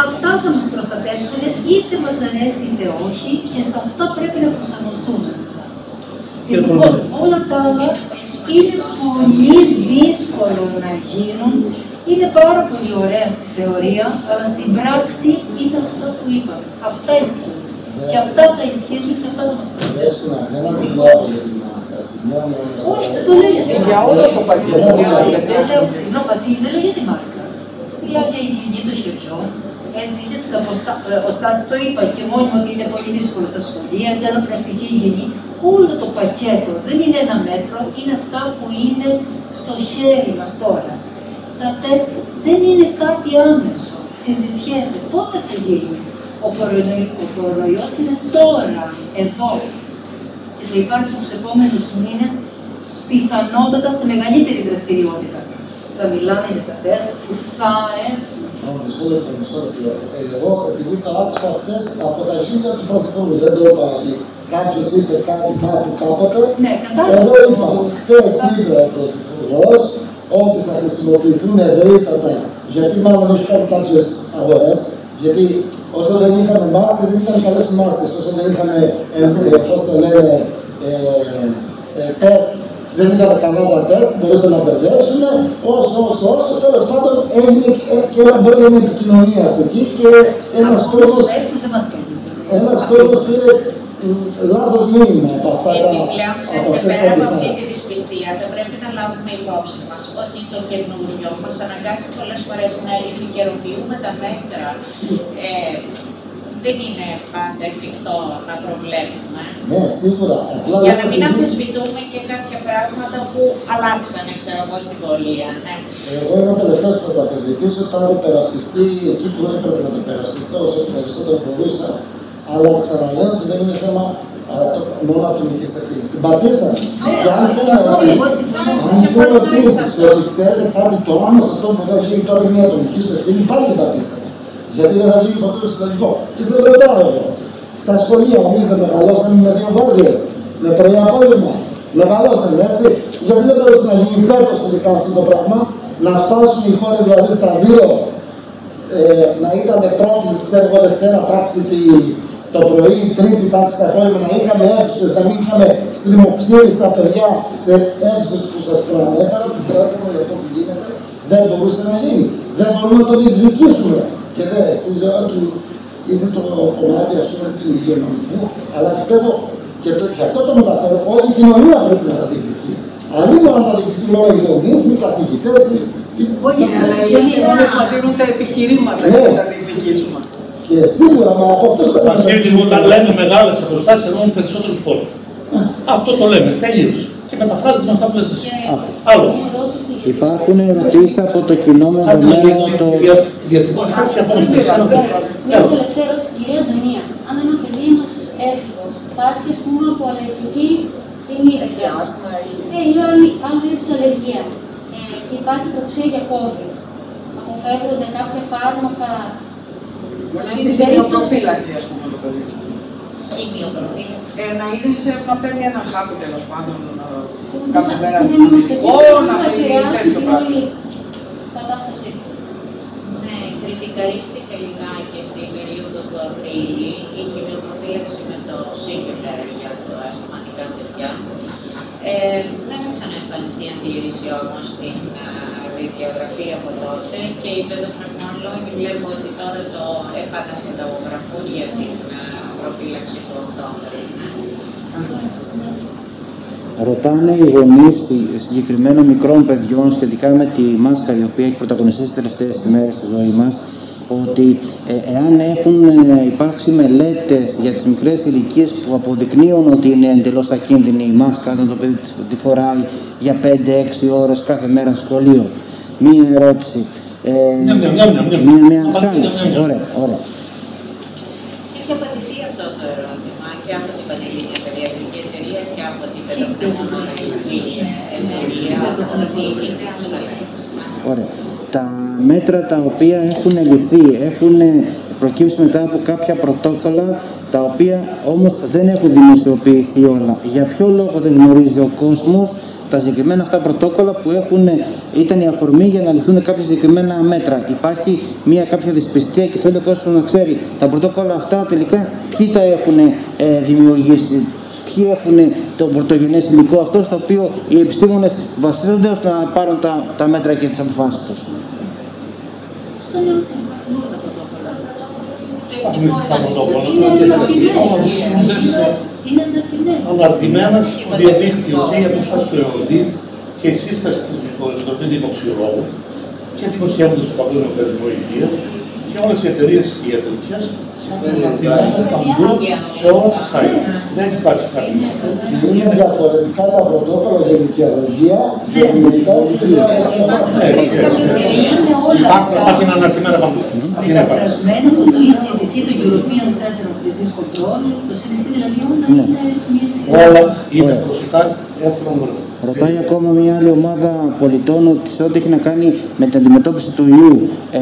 Αυτά θα μας προστατεύσουν είτε μας αρέσει είτε όχι και σε αυτά πρέπει να προσαρμοστούμε. Δυστυχώς όλα τα άλλα είναι πολύ δύσκολο να γίνουν. Είναι πάρα πολύ ωραία στη θεωρία, αλλά στην πράξη είναι αυτά που είπαμε. Αυτά ισχύουν. Και αυτά θα ισχύσουν και αυτά θα μας προστατεύσουν. Όχι, δεν το λέω για τη Για όλο το πακέτο. Δεν λέω ξινό Βασίλη, δεν λέω για τη μάσκα. Μιλάω για υγιεινή των χεριών, έτσι, για τις αποστάσεις. Το είπα και μόνιμα ότι είναι πολύ δύσκολο στα σχολεία, έτσι, αναπνευστική υγιεινή. Όλο το πακέτο δεν είναι ένα μέτρο, είναι αυτά που είναι στο χέρι μας τώρα. Τα τεστ δεν είναι κάτι άμεσο. Συζητιέται πότε θα γίνει. Ο κορονοϊός είναι τώρα, εδώ. Και θα υπάρξει τους επόμενους μήνες πιθανότατα σε μεγαλύτερη δραστηριότητα. Θα μιλάμε για τα τεστ που θα έρθουν. Μισό λεπτό, μισό λεπτό. Εγώ, επειδή τα άκουσα χθες από τα χίλια του Πρωθυπουργού, δεν το είπα ότι κάποιος είπε κάτι κάπου κάποτε. Ναι, κατάλαβα. Εγώ είπα, χθες είπε ο Πρωθυπουργός ότι θα χρησιμοποιηθούν ευρύτατα, γιατί μάλλον έχει κάνει κάποιες αγορές, γιατί όσο δεν είχαμε μάσκες, δεν είχαν καλές οι μάσκες, όσο δεν είχαμε, ε, ε, πώς το λένε, ε, ε, τεστ, δεν ήταν καλά τα τεστ, μπορούσαν να μπερδέψουν, όσο, όσο, όσο, τέλος πάντων έγινε και ένα πρόβλημα επικοινωνία εκεί και ένας κόσμος, ένας κόσμος πήρε λάθος μήνυμα από αυτά τα Επιπλέον, ξέρετε, πέρα από αυτή τη δυσπιστία, θα πρέπει να λάβουμε υπόψη μας ότι το καινούριο μας αναγκάζει πολλές φορές να επικαιροποιούμε τα μέτρα. Ε, δεν είναι πάντα εφικτό να προβλέπουμε. Ναι, σίγουρα. Απλά για να μην αμφισβητούμε και κάποια πράγματα που αλλάξανε, ξέρω εγώ, στην πορεία. Ναι. Εγώ είμαι ο τελευταίο που θα τα αμφισβητήσω. Θα υπερασπιστεί εκεί που έπρεπε να το υπερασπιστώ όσο περισσότερο μπορούσα. Αλλά ξαναλέω ότι δεν είναι θέμα μόνο ατομικής ευθύνης. Την πατήσαμε. Και αν πούμε ότι ότι ξέρετε κάτι το άμεσο αυτό που μπορεί να γίνει τώρα είναι μια ατομική σου ευθύνη, πάλι την πατήσαμε. Γιατί δεν θα γίνει ποτέ στο συλλογικό. Και σας ρωτάω εγώ, στα σχολεία εμείς δεν μεγαλώσαμε με δύο βάρδιες, με πρωί απόγευμα. Μεγαλώσαμε έτσι. Γιατί δεν μπορούσε να γίνει φέτος ειδικά αυτό το πράγμα, να φτάσουν οι χώροι δηλαδή στα δύο, ε, να ήταν πρώτη, ξέρω εγώ, Δευτέρα τάξη το πρωί, τρίτη τάξη τα απόγευμα, να είχαμε αίθουσες, να μην είχαμε στριμοξύρι στα παιδιά σε αίθουσες που σας προανέφερα, που τρέχουμε για αυτό που γίνεται, δεν μπορούσε να γίνει. Δεν μπορούμε να το διεκδικήσουμε. Και δεν, εσείς του είστε το κομμάτι ας πούμε του υγειονομικού, αλλά πιστεύω και, το, και αυτό το μεταφέρω, όλη η κοινωνία πρέπει να τα διεκδικεί. Αν είναι αναδεικτικό οι γονείς, οι καθηγητές, οι- Όχι, αλλά οι αστυνομίες μας δίνουν τα επιχειρήματα Ναι. για να τα διεκδικήσουμε. και σίγουρα με από αυτούς πρέπει να Βασίλη μου, όταν λέμε μεγάλες αποστάσει, εννοούμε περισσότερους φόρους. Αυτό το λέμε, τελείω. Και μεταφράζεται με αυτά που λες εσύ. Άλλο. Μια ερώτηση για την Υπάρχουν ερωτήσεις από το κοινό με Κάτσε να δεδομένο γίνει το. γιατί μπορεί κάποια ακόμα Δεν στη πειράζει, δεν συνάντηση. πειράζει. Μια τελευταία ερώτηση, κυρία Αντωνία. Αν ένα παιδί μα έφηβος πάσει ας πούμε, από αλλεργική ρινίτιδα, Άσθημα έχει. ε, ή άλλη άλλου είδου αλλεργία ε, και υπάρχει προξία για COVID, αποφεύγονται κάποια φάρμακα; Μπορεί να Στην έχει περίπτωση- προφύλαξη, ας πούμε, το παιδί. Χημειοπροφύλαξη. Ε, να είναι σε, να παίρνει ένα χάπι τέλος πάντων ε, που δεν κάθε θα- μέρα που της δεν είμαστε Ω, σίγουροι αν να θα πίνει επηρεάσει τέτοιο την πράγμα. όλη κατάστασή του. Ναι, κριτικαρίστηκε λιγάκι στην περίοδο του Απρίλη η χημειοπροφύλαξη με το Singular για το ασθηματικά παιδιά. Ε, δεν θα ξαναεμφανιστεί αντίρρηση όμως στην α, βιβλιογραφία από τότε και οι παιδοπνευμονολόγοι βλέπω ότι τώρα το επανασυνταγογραφούν για την α, προφύλαξη του Οκτώβρη. Ρωτάνε οι γονείς συγκεκριμένα μικρών παιδιών σχετικά με τη μάσκα η οποία έχει πρωταγωνιστεί τι τελευταίες ημέρες στη ζωή μας, ότι ε, εάν έχουν ε, υπάρξει μελέτες για τις μικρές ηλικίες που αποδεικνύουν ότι είναι εντελώς ακίνδυνη η μάσκα όταν το παιδί τη- τη φοράει για 5-6 ώρες κάθε μέρα στο σχολείο. Μία ερώτηση. Ε, Μια, μια, μια, μια, μια. μία, μία Απαντήστε σκάλα. μια, μια. Ωραία, ωραία. Έχει απαντηθεί αυτό το ερώτημα και από την Πανελλήνια Παιδιατρική Εταιρεία και από την Παιδοπνευμονολογική Εταιρεία ότι είναι ασφαλές. Ωραία. Τα μέτρα τα οποία έχουν ληφθεί έχουν προκύψει μετά από κάποια πρωτόκολλα τα οποία όμως δεν έχουν δημοσιοποιηθεί όλα. Για ποιο λόγο δεν γνωρίζει ο κόσμος τα συγκεκριμένα αυτά πρωτόκολλα που έχουν, ήταν η αφορμή για να ληφθούν κάποια συγκεκριμένα μέτρα; Υπάρχει μια κάποια δυσπιστία και θέλει ο κόσμος να ξέρει τα πρωτόκολλα αυτά τελικά ποιοι τα έχουν ε, δημιουργήσει, ποιοι έχουν το πρωτογενές υλικό αυτό στο οποίο οι επιστήμονες βασίζονται ώστε να πάρουν τα, τα μέτρα και τις αποφάσεις τους. Στο νέο θέμα, μόνο τα πρωτόκολλα. Εμείς τα πρωτόκολλα. Είναι αναρτημένα. Αναρτημένα στο διαδίκτυο και η αποφάση του ΕΟΔΗ και η σύσταση της Επιτροπή Δημοξιολόγου και δημοσιεύονται στο Παγκόσμιο Οργανισμό Υγείας και όλες οι εταιρείες ιατρικές αναρτημένα παντού σε όλα τα site. Δεν υπάρχει κάτι Είναι διαφορετικά τα πρωτόκολλα για νοικιαγωγία, για μερικά κτίρια. Είναι όλα Υπάρχουν αυτά αυτά και είναι αναρτημένα παντού. Αυτή είναι η απάντηση. μεταφρασμένα από το ECDC, το European Center of Disease Control, το CDC δηλαδή όλα Ναι. είναι μια σειρά. Όλα είναι Ωραία. προσιτά εύκολα να βρεθούν. Ρωτάει ακόμα μια άλλη ομάδα πολιτών ότι σε ό,τι έχει να κάνει με την αντιμετώπιση του ιού ε,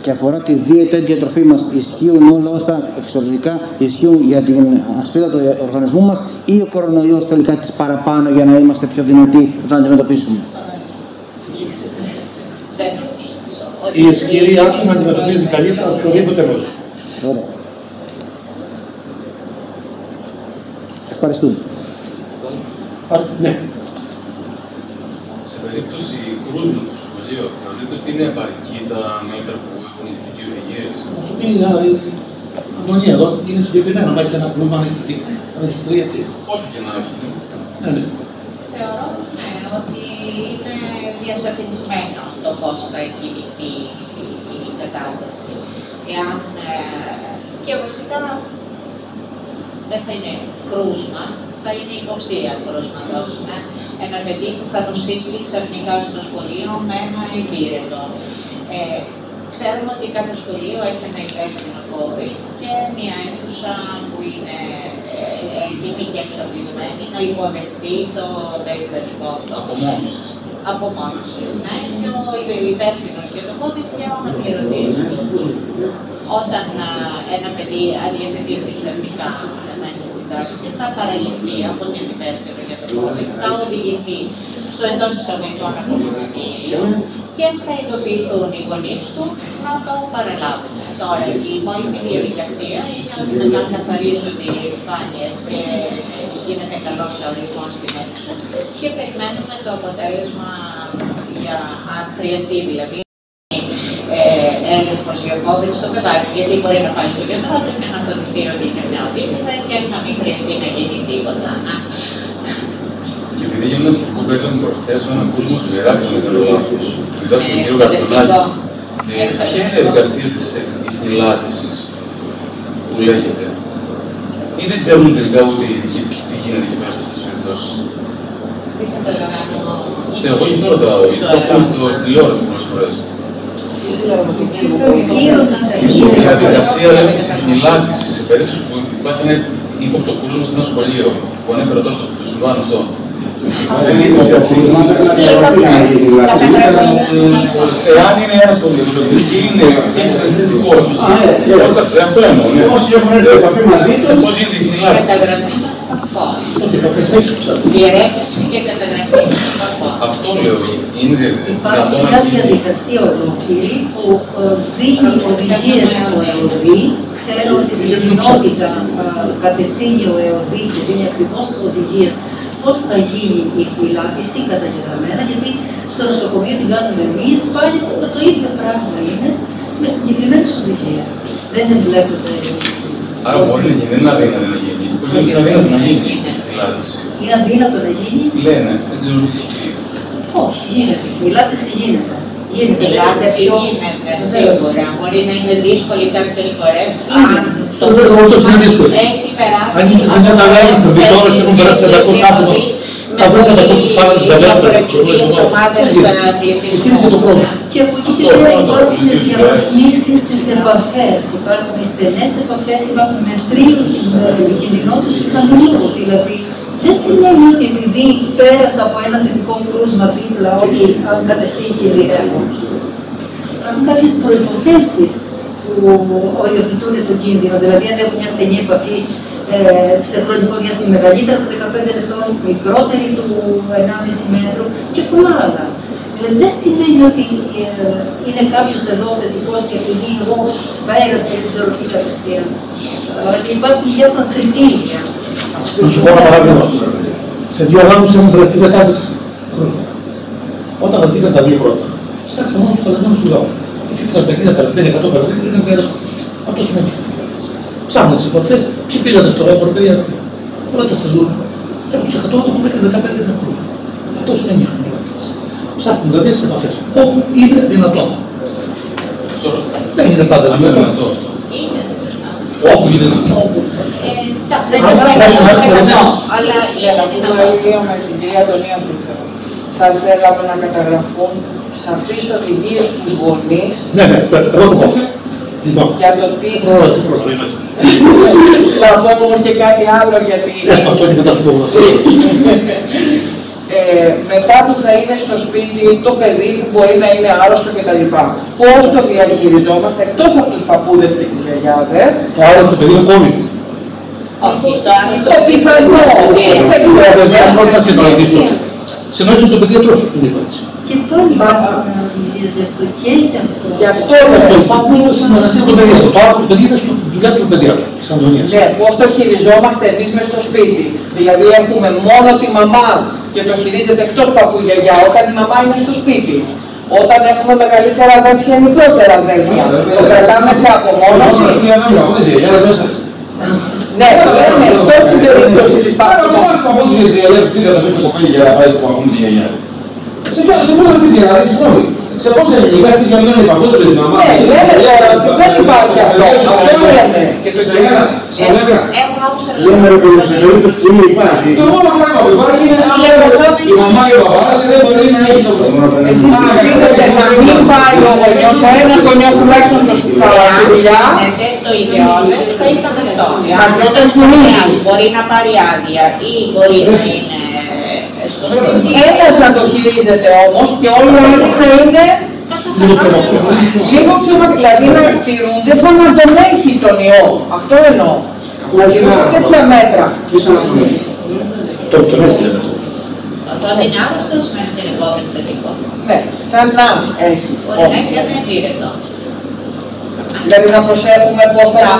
και αφορά τη δίαιτα διατροφή μας, ισχύουν όλα όσα φυσιολογικά ισχύουν για την ασπίδα του οργανισμού μας ή ο κορονοϊός θέλει κάτι παραπάνω για να είμαστε πιο δυνατοί να τον αντιμετωπίσουμε; δεν νομίζω. ότι Η ισχυρή άτομα αντιμετωπίζει καλύτερα οποιοδήποτε νόσο. Ωραία. Ευχαριστούμε. Α, Ναι. Σε περίπτωση κρούσματος στο σχολείο, θεωρείτε ότι είναι επαρκή τα μέτρα που έχουν ληφθεί και οι οδηγίες. Είναι, Αντωνία, εδώ είναι συγκεκριμένα. Αν έχεις ένα κλούμα, αν έχεις τρία, αν έχεις τρία, τι. Όσο και να έχει. Ναι, ναι. Θεωρώ ναι, ότι είναι διασαφηνισμένο το πώς θα κινηθεί η, η κατάσταση. Εάν, ε, και βασικά δεν θα είναι κρούσμα, θα είναι υποψία κρούσματος. Ναι. Ένα παιδί που θα νοσήσει ξαφνικά στο σχολείο με ένα εμπείρετο. Ε, ξέρουμε ότι κάθε σχολείο έχει ένα υπεύθυνο κόρη και μια αίθουσα που είναι ε, έτοιμη και εξοπλισμένη να υποδεχθεί το περιστατικό αυτό. Από μόνος της. Από μόνος της, ναι, και ο υπεύθυνος για το COVID και ο αναπληρωτής του. Όταν α, ένα παιδί αδιαθετήσει ξαφνικά μέσα στην τάξη, θα παραλυφθεί από την υπεύθυνο για το COVID, θα οδηγηθεί στο εντός εισαγωγικών αποφυγητήριο και θα ειδοποιηθούν οι γονείς του να το παραλάβουν. Τώρα, η υπόλοιπη διαδικασία είναι ότι μετά καθαρίζονται οι επιφάνειες και γίνεται καλός ορισμός στην αίθουσα και περιμένουμε το αποτέλεσμα για αν χρειαστεί δηλαδή ε, έλεγχος για COVID στο παιδάκι, γιατί μπορεί να πάει στο γιατρό του και να αποδειχθεί ότι είχε μια οτίμητα και να μην χρειαστεί να γίνει τίποτα. Να. Και επειδή έγινε ένα σχετικό περίπτωση προχθές με έναν κόσμο στο Ηράκλειο, με κάνω λάθος, μετά από τον κύριο Κατσονάκη, ε, ποια είναι η διαδικασία της εχνηλάτησης που λέγεται, ή δεν ξέρουν τελικά ούτε οι ειδικοί τι γίνεται εκεί πέρα σε αυτές τις περιπτώσεις. Ούτε εγώ γι' αυτό ρωτάω, γιατί το ακούμε στο- στη τηλεόραση πολλές φορές. Η διαδικασία λέει τη εχνηλάτηση σε περίπτωση που υπάρχει ένα ύποπτο κρούσμα σε ένα σχολείο, που ανέφερα τώρα το, το συμβάν αυτό. Δεν είναι ουσιαστικά. Εάν είναι ένας σχολείο και είναι και έχει θετικό, αυτό εννοώ. ναι. Όσοι έχουν έρθει σε επαφή μαζί τους, Πώς γίνεται η εχνηλάτηση. Καταγραφή Διερεύνηση και καταγραφή. Αυτό λέω, είναι Υπάρχει δυνατόν να μια γίνει. διαδικασία ολόκληρη που ε, δίνει οδηγίες στο ΕΟΔΗ. Ξέρω ότι στην κοινότητα ε, κατευθύνει ο ΕΟΔΗ και δίνει ακριβώς οδηγίες πώς θα γίνει η φυλάκιση καταγεγραμμένα, γιατί στο νοσοκομείο την κάνουμε εμείς, πάλι το, το ίδιο πράγμα είναι με συγκεκριμένες οδηγίες. Δεν εμπλέκονται. Άρα μπορεί να γίνει, δεν είναι αδύνατο να γίνει. Μπορεί να είναι αδύνατο να γίνει η εχνηλάτηση. Είναι αδύνατο να γίνει. Λένε, δεν ξέρω τι ισχύει. Όχι, γίνεται. Η λάτηση γίνεται. Γίνεται. Δηλαδή σε πιο... γίνεται Βεβαίως. σίγουρα. Μπορεί να είναι δύσκολη κάποιες φορές. Είναι. Αν το Βέβαια, όσο είναι δύσκολη. έχει περάσει. Αν είσαι σε μια μεγάλη στρατή τώρα και έχουν περάσει 500 άτομα, θα βρουν 500 άλλους Διαφορετικές ομάδες Εκεί είναι; το πρόβλημα. Και από εκεί και Αυτό, πέρα αυτό, υπάρχουν το ίδιο διαβαθμίσει στι επαφέ. Υπάρχουν οι στενές επαφές, υπάρχουν μετρίου επικινδυνότητε και χαμηλού. Δηλαδή, δεν σημαίνει ότι επειδή πέρασα από ένα θετικό κρούσμα δίπλα, ότι αν κατευθύνει κινδυνεύω. Υπάρχουν κάποιες προποθέσει που οριοθετούν τον κίνδυνο. Δηλαδή, αν έχω μια στενή επαφή ε, σε χρονικό διάστημα μεγαλύτερο από 15 λεπτών, μικρότερη του 1,5 μέτρου και πολλά άλλα. Δηλαδή δεν σημαίνει ότι ε, είναι κάποιος εδώ θετικός και επειδή εγώ πέρασα και δεν ξέρω τι κατευθείαν. Ε, υπάρχουν διάφορα κριτήρια. Να σου πω ένα παράδειγμα. Σε δύο γάμους έχουν βρεθεί δεκάδες χρόνια. Όταν βρεθήκαν τα δύο πρώτα, ψάξαμε μόνο τους καλεσμένους του γάμου. Και έφτασαν στα 50, τα 5, 100 κατοίκια και είχαν πέρασει. Αυτό σημαίνει. Ψάχνουν τις επαφές, ποιοι πήγανε στο γάμο, παιδιά, όλα τα σταζούν. Και από τους 100 άτομα βρήκαν 15 νεκρούς. Αυτό σημαίνει χρονικότητας. Ψάχνουν δηλαδή τις επαφές, όπου είναι δυνατόν. Αυτό ρωτάω. Δεν είναι πάντα Είναι δυνατόν. δυνατό αυτό. Είναι δυνατό. Όπου είναι δυνατόν. Ε, εντάξει, δεν Αν είναι φτάσουμε στο να 100%, αλλά Για να είναι πούμε δυνατό. λίγο με την κυρία Αντωνία Φίτσερα. Θα θέλαμε να καταγραφούν σαφείς οδηγίες στους γονείς Ναι, ναι, εγώ το πω. Λοιπόν, για το τι... σε πρόλαβα, σε πρόλαβα, είμαι έτοιμος. Θα πω όμως και κάτι άλλο γιατί... Έστω αυτό και μετά σου πω εγώ. ε, μετά που θα είναι στο σπίτι το παιδί που μπορεί να είναι άρρωστο κτλ. Πώς το διαχειριζόμαστε εκτός από τους παππούδες και τις γιαγιάδες. Το άλλο στο παιδί είναι κόμι. Όχι, το άλλο στο Το πιθανό. Δεν Το ξέρω. παιδί αν μπορείς να συνοηθείς τότε. Συνοηθείς ότι το παιδί γιατρός σου, την είπα έτσι. Και πάλι υπάρχουν οδηγίε γι' αυτό και σε αυτό. Γι' αυτό Αυτό δεν υπάρχουν συνεργασία με τον παιδιάτρο. Το άλλο στο παιδί είναι στο δουλειά του παιδιάτρου, της Αντωνίας. Ναι, πώς το χειριζόμαστε εμείς μες στο σπίτι. Δηλαδή έχουμε μόνο τη μαμά και το χειρίζεται εκτός παππού γιαγιά όταν η μαμά είναι στο σπίτι. Όταν έχουμε μεγαλύτερα αδέρφια ή μικρότερα αδέρφια, το κρατάμε σε απομόνωση. Ναι, λέμε εκτός την περίπτωση της Άρα παππού. το μάθεις από τους γιαγιάδες τι θα αφήσει το κοπέλι για να πάει στο παππού τη γιαγιά. Σε ποιο- σε πόσα σπίτια, δηλαδή, συγγνώμη. Σε πόσα ελληνικά σπίτια μένουν οι παππούς με τη μαμά. Ναι, λέμε τώρα ότι δεν υπάρχει αυτό. Αυτό λέμε. Και το Σε ένα, σε δέκα. Έχω άκουσα λέμε ρε παιδί, σε περίπτωση που είναι υπάρχει. Το μόνο πράγμα που υπάρχει είναι αν η μαμά ή ο παπάς δεν μπορεί να έχει το Εσείς συστήνετε να μην πάει ο γονιός, ο ένας γονιός τουλάχιστον στο σπίτι, στη δουλειά. γίνεται το ιδεώδες θα ήταν αυτό. Μα Αν δεν ο το θυμίζει. γονιάς μπορεί να πάρει άδεια ή μπορεί να είναι στο σπίτι. Ένας να το χειρίζεται όμως και όλοι οι άλλοι να είναι λίγο πιο μακριά. Δηλαδή να τηρούνται σαν να τον έχει τον ιό. Αυτό εννοώ. Να τηρούνται τέτοια μέτρα. Και σαν να τον έχει. Το τον έτσι λέμε το. Όταν είναι άρρωστος με εντερικό θετικό. Ναι, σαν να έχει. Μπορεί να έχει ανεπήρετο. Δηλαδή να προσέχουμε πώς θα Τα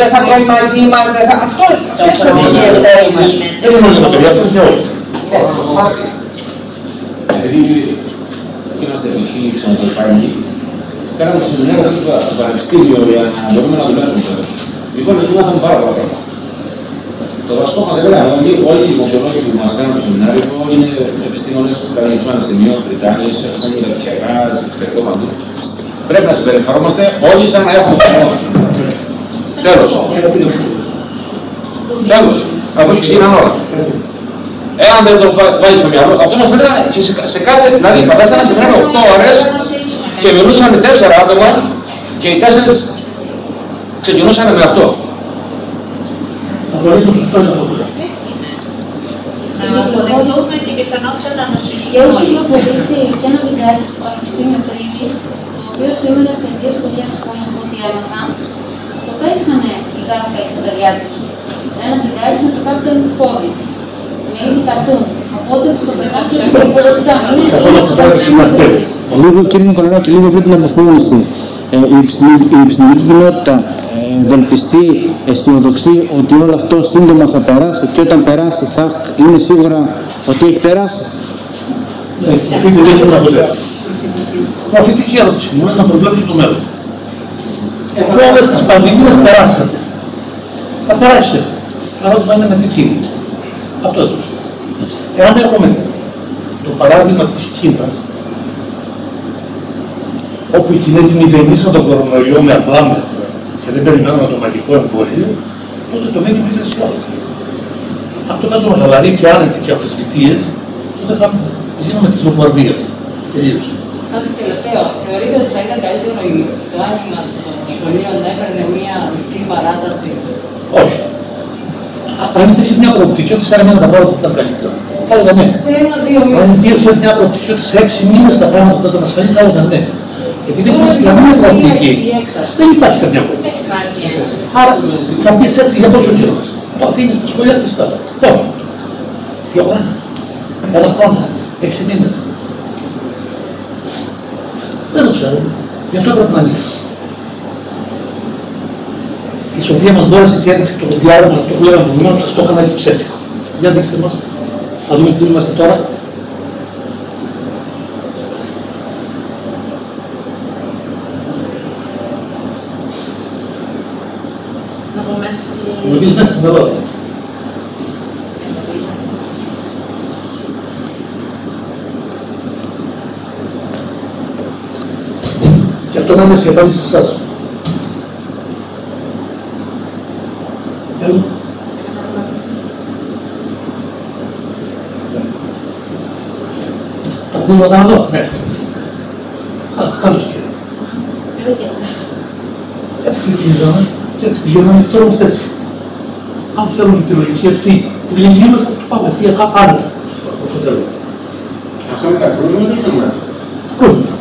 δεν θα τρώει μαζί μας, δεν θα... Αυτό, αυτές τις οδηγίες θέλουμε. Δεν είναι μόνο για τα παιδιά, αυτό είναι για όλους. Ναι, Επειδή είμαστε εποχή ξαναπαραγωγή, κάναμε το σεμινάριο στο πανεπιστήμιο για να μπορούμε να δουλέψουμε τέλος. Λοιπόν, εκεί μάθαμε πάρα πολλά πράγματα. Το βασικό μας έλεγαν όλοι, όλοι οι δημοσιολόγοι που μας κάνουν το σεμινάριο είναι επιστήμονες καθηγητέ πανεπιστημίων, Βρυτάνιε, έχουν μεταπτυχιακά, στο εξωτερικό παντού. Πρέπει να συμπεριφερόμαστε όλοι σαν να έχουμε το μόνο. Τέλος. Τέλος. Αφού έχει ξεκινάνε όλα. Εάν δεν το βάλει στο μυαλό, αυτό μας το λέγανε και σε, σε κάθε. Δηλαδή, φαντάζεσαι ένα σεμινάριο 8 ώρες και μιλούσαν 4 άτομα και οι 4 ξεκινούσαν με αυτό. Απολύτω σωστό είναι αυτό που λέω. Να αποδεχτούμε την πιθανότητα να νοσήσουμε Και έχει όλοι. κυκλοφορήσει και ένα βιντεάκι του Πανεπιστήμιου Κρήτης, το οποίο σήμερα σε δύο σχολεία της πόλης από ό,τι έμαθα, το παίξανε οι δάσκαλοι στα παιδιά τους. Ένα βιντεάκι με το Captain Covid. Με ήδη καρτούν. Οπότε στο περάσει διαφορετικά. Είναι Καθόμαστε τώρα και συμμαχτές. Λίγο κύριε Νικολαάκη, λίγο πριν την αποφώνηση. Ε, η, επιστημονική, η επιστημονική κοινότητα ε, ευελπιστεί, αισιοδοξεί ότι όλο αυτό σύντομα θα περάσει και όταν περάσει θα είναι σίγουρα ότι έχει περάσει. Ναι, αυτή δεν είναι να προσθέσω. Το αφητική ερώτηση μου είναι να προβλέψω το μέλλον. Αφού όλες τις πανδημίες περάσατε, θα περάσει αυτό. Το ερώτημα είναι με τι τύχη. Αυτό είναι το ψήφο. Εάν έχουμε το παράδειγμα της Κίνας, όπου οι Κινέζοι μηδενίσαν τον κορονοϊό με απλά μέτρα και δεν περιμένουν το μαγικό εμβόλιο, τότε το μήνυμα είναι αισιόδοξο. Αν το παίζουμε χαλαρή και άνετη και αμφισβητίες, τότε θα γίνουμε της βομβαρδία. Τελείωσε. Κάτι τελευταίο. Θεωρείτε ότι θα ήταν καλύτερο η- το άνοιγμα των σχολείων να έπαιρνε μια μικρή παράταση; Όχι. Α- Αν υπήρχε μια προοπτική ότι σε ένα μήνα τα πράγματα θα ήταν καλύτερα, θα έλεγα ναι. Σε ένα-δύο Αν μήνες. υπήρχε μια προοπτική ότι σε έξι μήνες τα πράγματα θα ήταν ασφαλή, θα έλεγα ναι. Επειδή δεν υπάρχει καμία προοπτική, Η έξαρση. δεν υπάρχει καμιά προοπτική. Άρα θα πεις έτσι για πόσο καιρό. Το αφήνεις στα σχολεία κλειστά. Πόσο. Δύο χρόνια. Ένα χρόνο. Έξι μήνες. Δεν το ξέρω. Γι' αυτό πρέπει να λύσω. Η Σοφία μας μπόρεσε και έδειξε το διάλογο αυτό που λέγαμε προηγουμένως, σας το έκανα έτσι ψεύτικο. Για δείξτε μας. Θα δούμε τι είμαστε τώρα. Να πω μέσα στη... Να μπεις μέσα στην Ελλάδα. Και αυτό να είναι σε απάντηση σε εσάς. Έλα. Τα δίνονταν εδώ. Ναι. Κα- Καλώς κύριε. Έτσι ξεκινήσαμε και έτσι πηγαίναμε και τώρα είμαστε έτσι. Αν θέλουμε τη λογική αυτή που λίγοι είμαστε, το πάμε θεία κάτω άνετα στο τέλο. Αυτό με τα κρούσματα ή τα μάτια. Κρούσματα.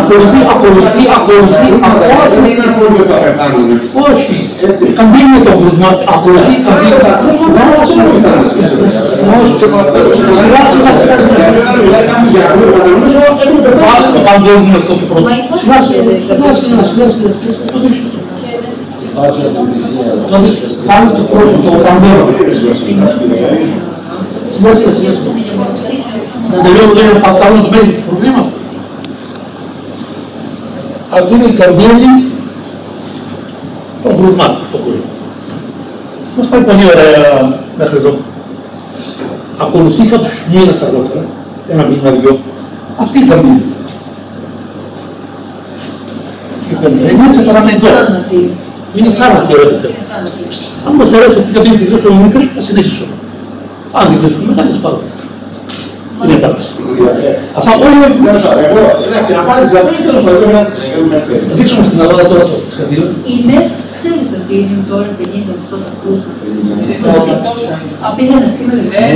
Ακολουθεί, ακολουθεί, ακολουθεί, Δεν είναι ακολουθεί. αυτό που θα πεθάνουμε. Όχι, Έτσι. η καμπίνη είναι το κρούσμα, ακολουθεί, καμπίνη. Τα κρούσματα Όχι, δεν όχι, βοηθάνε. όχι. Μιλάει κάποιος για κρούσματα, νομίζω έχουμε πεθάνει. Βάλε το παγκόσμιο αυτό το πρώτο. Μα υπάρχει Σιγά σιγά, και- σιγά σιγά, σιγά σιγά. Το δείξω. Υπάρχει αντιστοιχεία. Το δείξω. Βάλε το πρώτο στο παγκόσμιο. Σιγά σιγά, σιγά σιγά. Να τελειώνω δεν είναι πατάλο το μέγεθος του προβλήματος. Αυτή είναι η καρδιέλη των κρουσμάτων στον κόσμο. Μας πάει πολύ ωραία μέχρι εδώ. Ακολουθεί κάποιους μήνες αργότερα, ένα μήνα, δυο, αυτή η καρδιέλη. Και περιμένει έτσι τώρα με εδώ. Είναι θάνατη ωραία Αν μας αρέσει αυτή η καμπίνη τη βρίσκουμε μικρή, θα συνεχίσω. Αν τη βρίσκουμε μεγάλη, θα πάρω. Είναι η απάντηση. Αυτά όλα Εγώ, εντάξει, απάντησα αυτό ή τέλος πάντων, δεν χρειάζεται. θα δείξουμε στην Ελλάδα τώρα το της Καρδίλα. Η ΜΕΘ ξέρετε ότι είναι τώρα 50 τα κρούσματα. Απήγαινα σήμερα Ναι,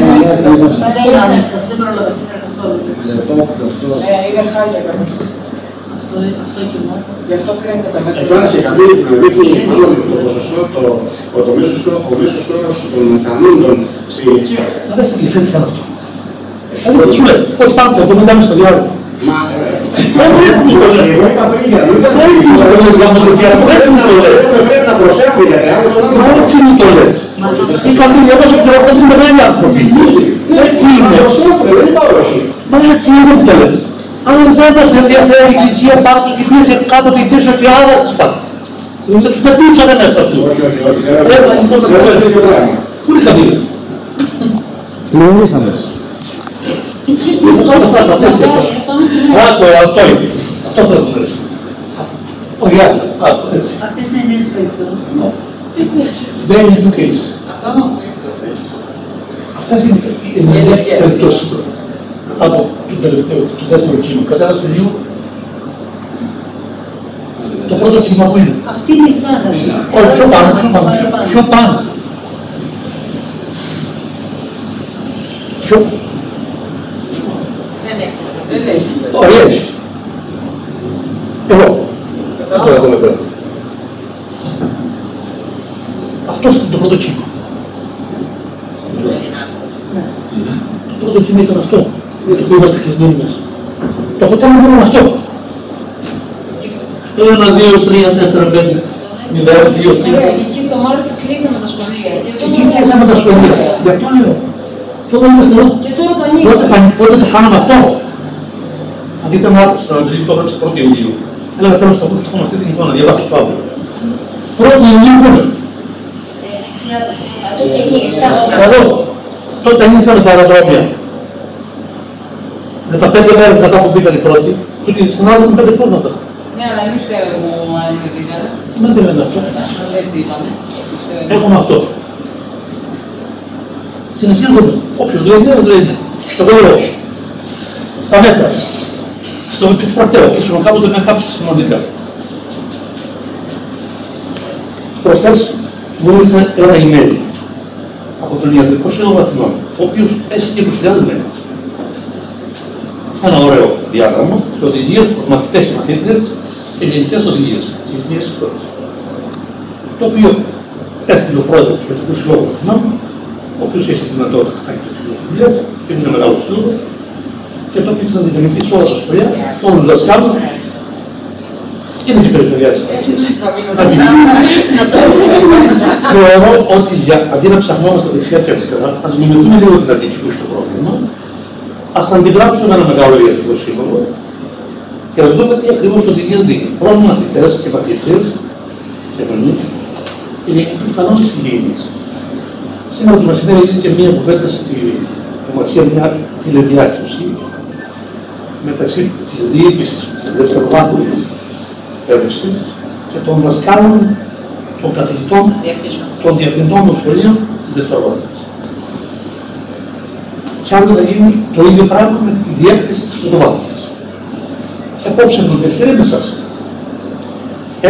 δεν άμεσα, δεν πρόλαβα σήμερα καθόλου. Ναι, είναι χάλια κανένα. Αυτό, αυτό και μόνο. Γι' αυτό κρίνεται τα μέτρα. Υπάρχει και καμία που δείχνει μάλλον το ποσοστό, το, ο, το μέσος, ό- ο μέσος όρος των θανόντων στην ηλικία. Μα δεν σε ενδιαφέρει σαν αυτό. Δηλαδή τι σου λέει, ότι πάμε το 70 μέσα στο διάλογο. Μα, Έτσι είναι το λέει. εγώ είπα πριν για να μην τα Έτσι είναι το λες, γαμοδοφιά μου, έτσι είναι το λες. Πρέπει να προσέχουμε γιατί άλλο τον Μα άλλο. έτσι είναι το λες. Η καμπίνη εδώ σε πληρώνω είναι μεγάλοι άνθρωποι. Έτσι είναι. Προσέχουμε, δεν είπα όχι. Μα έτσι είναι που το λες. Αν δεν μας ενδιαφέρει η ηλικία πάνω και πίεσε κάτω την πίσω και άλλα στις πάνω. Δεν τους πετούσανε μέσα αυτούς. Όχι, όχι, όχι. δεν Πρέπει έχω- λοιπόν να δεν έχω το τέτοιο πράγμα. Πού είναι τα μήλα. Πληρώσαμε. Όλα αυτά τα τέτοια. Άκου, ε, αυτό είναι. Αυτό θέλω να πεις. Όχι άλλα. Άκου, έτσι. Αυτές είναι νέες περιπτώσεις. Δεν είναι του case. Αυτές είναι οι ενεργές περιπτώσεις από το τελευταίο, το δεύτερο κύμα. Κατάλαβε λίγο. Το πρώτο κύμα που είναι. Αυτή είναι η θάνατη. Όχι, πιο πάνω, πιο πάνω, πιο- πιο πάνω. Πιο... Δεν έχει. Δεν έχει. Όχι, έτσι. Εδώ. Εδώ, εδώ, εδώ. Αυτό ήταν το πρώτο κύμα. Το πρώτο κύμα ήταν αυτό. Για το οποίο είμαστε κλεισμένοι μέσα. Το αποτέλεσμα ήταν αυτό. Ένα, δύο, τρία, τέσσερα, πέντε, μηδέν, δύο, Ωραία, τρία. και εκεί στο Μάρτιο κλείσαμε τα σχολεία. Και εδώ Εκεί τώρα- κλείσαμε τα σχολεία. Γι' αυτό λέω. Τώρα είμαστε εδώ. Και τώρα το Πότε, ανοίγουμε. πα- πότε το κάναμε αυτό. Αν δείτε μου άκουσα στην Ανατολή, το έγραψε πρώτη Ιουλίου. Έλεγα τέλος θα ακούσω το αυτή την εικόνα, διαβάστε Παύλο. Πρώτη Ιουλίου πού είναι. Εκεί, εφτά. Εδώ. Τότε ανοίξαμε τα αεροδρόμια. Με τα πέντε μέρες μετά που μπήκαν οι πρώτοι, τούτοι στην άλλη έχουν πέντε φρόνματα. Ναι, αλλά εμείς φεύγουμε αν είναι πήγανε. Μα δεν λένε αυτό. Έτσι είπαμε. Έχουμε αυτό. Συνεχίζουμε. Όποιος λέει ναι, λέει ναι. Εγώ λέω όχι. Στα μέτρα. Στο επί του πρακτέου. Και σου κάποτε με κάποια σημαντικά. Προχθές μου ήρθε ένα email από τον Ιατρικό Σύλλογο Αθηνών, ο οποίος έχει και 20.000 μέλη. Ένα ωραίο διάγραμμα σε οδηγίες προς μαθητές και μαθήτριες και γενικές οδηγίες, γενικές ιστορίες. Το οποίο έστειλε ο πρόεδρος του Ιατρικού Συλλόγου Αθηνών, ο οποίος έχει τη δυνατότητα να έχει τέτοιες δουλειές και είναι ένα μεγάλος σύλλογος και το οποίο θα διατηρηθεί σε όλα τα σχολεία, σε όλους τους δασκάλους και είναι και περιφερειάς. Θεωρώ ότι για, αντί να ψαχνόμαστε δεξιά και αριστερά, ας μιμηθούμε λίγο την Αττική που έχει το πρόβλημα, ας αντιγράψουμε ένα μεγάλο ιατρικό σύλλογο και ας δούμε τι ακριβώς οδηγίες δίνει. Πρώτον μαθητές και μαθητές και μενούς και γενικούς κανόνες υγιεινής. Σήμερα το μεσημέρι έγινε και μία κουβέντα στη ομαρχία, μια τηλεδιάσκεψη μεταξύ της διοίκησης της δευτεροβάθμιας εκπαίδευσης και των δασκάλων, των καθηγητών, των διευθυντών των σχολείων της δευτεροβάθμιας. Και αύριο θα γίνει το ίδιο πράγμα με τη διεύθυνση της πρωτοβάθμιας. Και απόψε με την ευκαιρία με εσάς.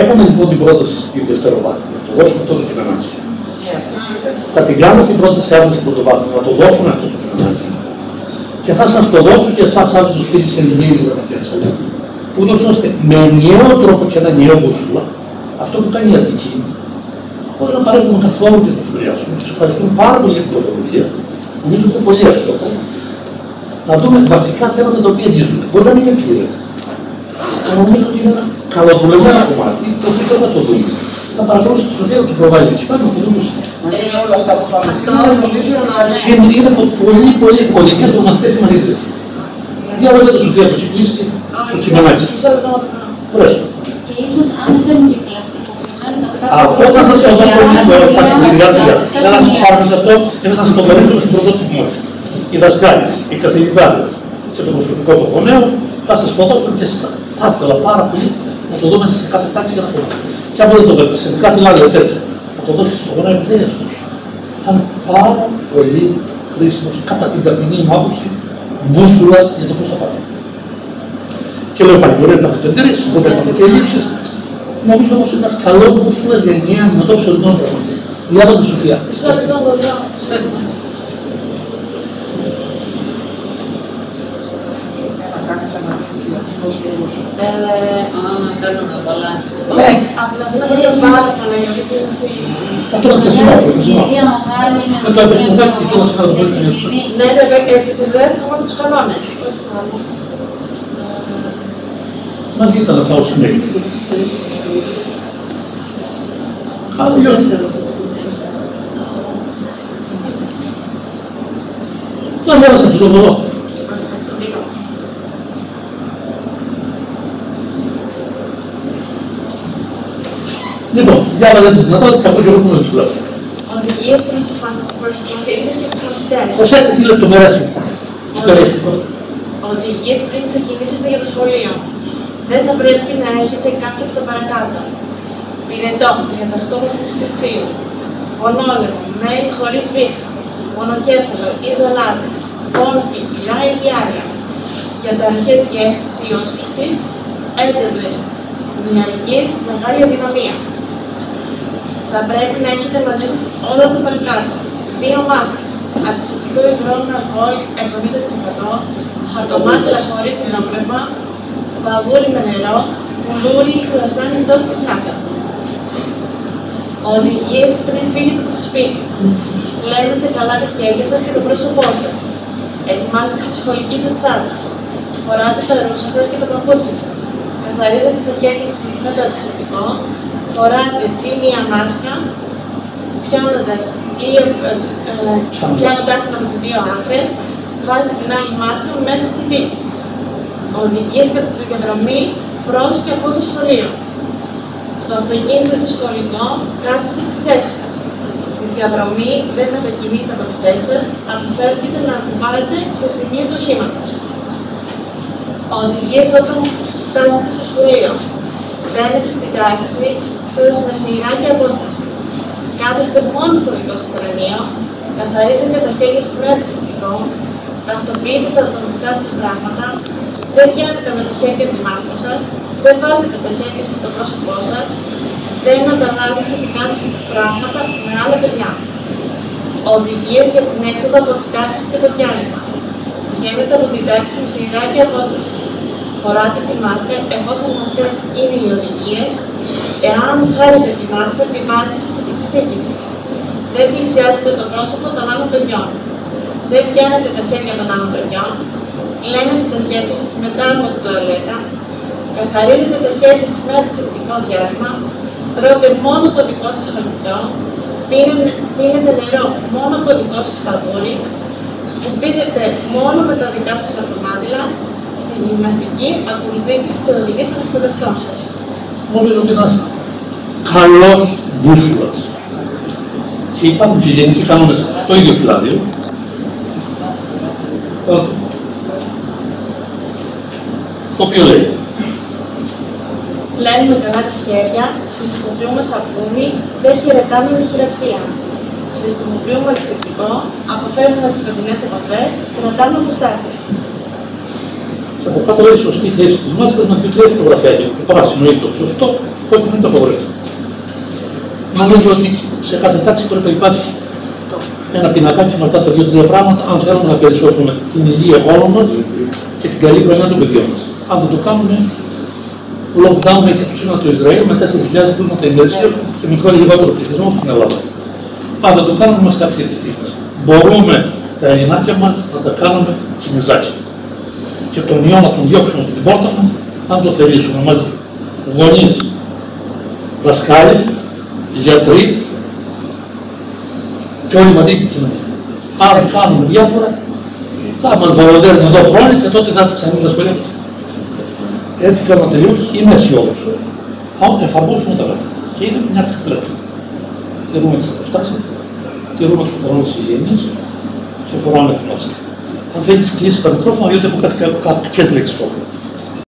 Έκανα λοιπόν την πρόταση στη δευτεροβάθμια, το δώσουμε αυτό το κοινωνάκι. Θα την κάνω την πρόταση αύριο στην πρωτοβάθμια, να το δώσουμε αυτό το κοινωνάκι. Και θα σας το δώσω και εσάς αύριο τους φίλους σε email που θα πιάσετε. Ούτως ώστε με ενιαίο τρόπο και ένα ενιαίο μπουσούλα, αυτό που κάνει η Αττική, χωρίς να παρέχουμε καθόλου και να το σχολιάσουμε. Σας ευχαριστούμε πάρα πολύ για την πρωτοβουλία. Νομίζω ότι είναι πολύ εύκολο. Να δούμε βασικά θέματα τα οποία αγγίζουν. Μπορεί να μην είναι πλήρες. Αλλά νομίζω ότι είναι ένα καλοδουλεμένο κομμάτι το οποίο πρέπει να το δούμε. Θα παρακαλώ στη Σοφία να το προβάλλει εκεί πάνω να το δούμε. Μαζί με όλα αυτά που πάμε σήμερα, νομίζω ότι Σήμερα είναι από πολύ πολύ πολύ για το μαθητές και μαθήτρες. Διάβαζε το Σοφία που έχει κλείσει το τσιμενάκι. Ωραίος. Και ίσως αν δεν είναι και πλαστικοποιημένο τα κάτω- Αυτό θα σας το δώσω όλη φορά, θα σας σιγά σιγά. Δεν θα σας πάρουμε σε αυτό και θα σας το καλύψουμε στην πρωτότυπη μόρφη. Οι δασκάλοι, οι καθηγητάδες και το προσωπικό του γονέου θα σας το δώσουν και θα θα ήθελα πάρα πολύ να το δούμε σε κάθε τάξη ένα φορά. Και αν δεν το δείτε, σε κάθε λάδι τέτοιο, να το δώσετε στο γονέα που δεν είναι αυτός. Θα είναι πάρα πολύ χρήσιμος κατά την ταπεινή μου άποψη μπούσουλα για το πώς θα πάμε. Και λέω πάλι, μπορεί να υπάρχουν εντέρειες, μπορεί να υπάρχουν και ελλείψεις. Νομίζω όμως είναι ένας καλός μπούσουλας για ενιαία αντιμετώπιση ορεινών πραγμάτων. Διάβαζε τη Σοφία. να κάνεις αναζήτηση για αυτούς τους λόγους. Άμα παίρνουμε πολλά. Απλά δεν έπρεπε πάρα πολλά γιατί Αυτό είναι χθεσινό. Μια το χθεσινό. ευκαιρία μεγάλη με Δεν το επεξεργάστηκε κιόλας σήμερα το πρωί στην κλειδί. Ναι, δεν επιστημονεύτηκα από τους κανόνες. όχι άλλο. Μαζί ήταν αυτά ως συνέχεια. Αλλιώς Να διάβασα το λόγο. Λοιπόν, διάβαζα τις δυνατότητες από και έχουμε τουλάχιστον. Οδηγίες προς τους προς τις μαθήτρες και τους μαθητές. Προσέξτε τι λεπτομέρειες Ιστορίες. Οδηγίες πριν ξεκινήσετε για το σχολείο. Δεν θα πρέπει να έχετε κάποιο από τα παρακάτω. Πυρετό, 38 βαθμούς Κελσίου. Πονόλεμο, μέλι χωρίς βήχα. Μονοκέφαλο ή ζαλάδες. Πόνο στην κοιλιά ή διάρκεια. Για τα αρχές γεύσεις ή όσφρησης, έντευλες, μυαλγίες, μεγάλη αδυναμία. Θα πρέπει να έχετε μαζί σας όλα τα παρακάτω. Δύο μάσκες, αντισηπτικό υγρό με αλκοόλ 70%, χαρτομάτιλα χωρίς ενόπνευμα, βαγούρι με νερό, κουλούρι ή κρασάν εντός της ράκα. Οδηγίες πριν φύγετε από το σπίτι. Πλένετε καλά τα χέρια σας και το πρόσωπό σας. Ετοιμάζετε τη σχολική σας τσάντα. Φοράτε τα ρούχα σας και τα παπούτσια σας. Καθαρίζετε τα χέρια σας με το αντισηπτικό. Φοράτε τη μία μάσκα, πιάνοντας, ή, ε, ε, πιάνοντας την από τις δύο άκρες, βάζει την άλλη μάσκα μέσα στη δίκη. Οδηγίες κατά τη διαδρομή προς και από το σχολείο. Στο αυτοκίνητο του σχολικό, κάθεστε στη θέση σας. Στη διαδρομή δεν μετακινείτε από τη θέση σας, αποφεύγετε να ακουμπάρετε σε σημείο του οχήματος. Οδηγίες όταν φτάσετε στο σχολείο. Μπαίνετε στην τάξη σας με σειρά και απόσταση. Κάθεστε μόνο στο δικό σας θρανείο, καθαρίζετε τα χέρια σας με αντισηπτικό, τακτοποιείτε τα ατομικά σας πράγματα, δεν πιάνετε με τα χέρια τη μάσκα σας, δεν βάζετε τα χέρια σας στο πρόσωπό σας, δεν ανταλλάζετε δικά σας πράγματα με άλλα παιδιά. Οδηγίες για την έξοδο από την τάξη και το διάλειμμα. Βγαίνετε από την τάξη με σειρά και απόσταση. Φοράτε τη μάσκα εφόσον αυτές είναι οι οδηγίες. Εάν βγάλετε τη μάσκα, τη βάζετε στην επιθήκη της. Δεν πλησιάζετε το πρόσωπο των άλλων παιδιών. Δεν πιάνετε τα χέρια των άλλων παιδιών. Λένετε τα χέρια σας μετά από την τουαλέτα. Καθαρίζετε τα χέρια σας με αντισηπτικό διάρρημα. Τρώτε μόνο το δικό σας φαγητό. Πίνετε νερό μόνο από το δικό σας καβούρι. Σκουπίζετε μόνο με τα δικά σας χαρτομάτιλα. Στη γυμναστική ακολουθείτε τις οδηγίες των εκπαιδευτών σας. Νομίζω ότι ένας καλός μπούσουλας. Και υπάρχουν συγγενικοί κανόνες στο ίδιο φυλάδιο. Το οποίο λέει. Πλένουμε καλά τα χέρια, χρησιμοποιούμε σαπούνι, δεν χαιρετάμε με χειραψία. Χρησιμοποιούμε αντισηπτικό, αποφεύγουμε τις κοντινές επαφές, κρατάμε αποστάσεις. Και από κάτω λέει σωστή θέση της μάσκας με δύο-τρία φωτογραφιάκια. Το πράσινο ή το σωστό, το οποίο είναι το απογορευτικό. Νομίζω ότι σε κάθε τάξη πρέπει να υπάρχει ένα πινακάκι με αυτά τα δύο-τρία πράγματα, αν θέλουμε να περισσώσουμε την υγεία όλων μας και την καλή χρονιά των παιδιών μας. Αν δεν το κάνουμε, lockdown έχει του σύνορα του Ισραήλ με 4.000 κρούσματα ημερησίω και μικρό ή λιγότερο πληθυσμό στην Ελλάδα. Αν δεν το κάνουμε, είμαστε αξία τη τύχη Μπορούμε τα ελληνάκια μας να τα κάνουμε κινεζάκια. Και τον ιό να τον διώξουμε από την πόρτα μας, αν το θελήσουμε μαζί. Γονείς, δασκάλοι, γιατροί, και όλοι μαζί η κοινωνία. Αν κάνουμε διάφορα, θα μας βαροδέρουν εδώ χρόνια και τότε θα ξανανοίγουν τα σχολεία μας. Έτσι θέλω να τελειώσω, είμαι αισιόδοξος. Αν εφαρμόσουμε τα μέτρα. Και είναι μια τριπλέτα. Τηρούμε τις αποστάσεις, τηρούμε τους κανόνες τη υγιεινής και φοράμε τη μάσκα. Αν θέλεις κλείσει τα μικρόφωνα, διότι έχω κάτι κακέ λέξεις τώρα.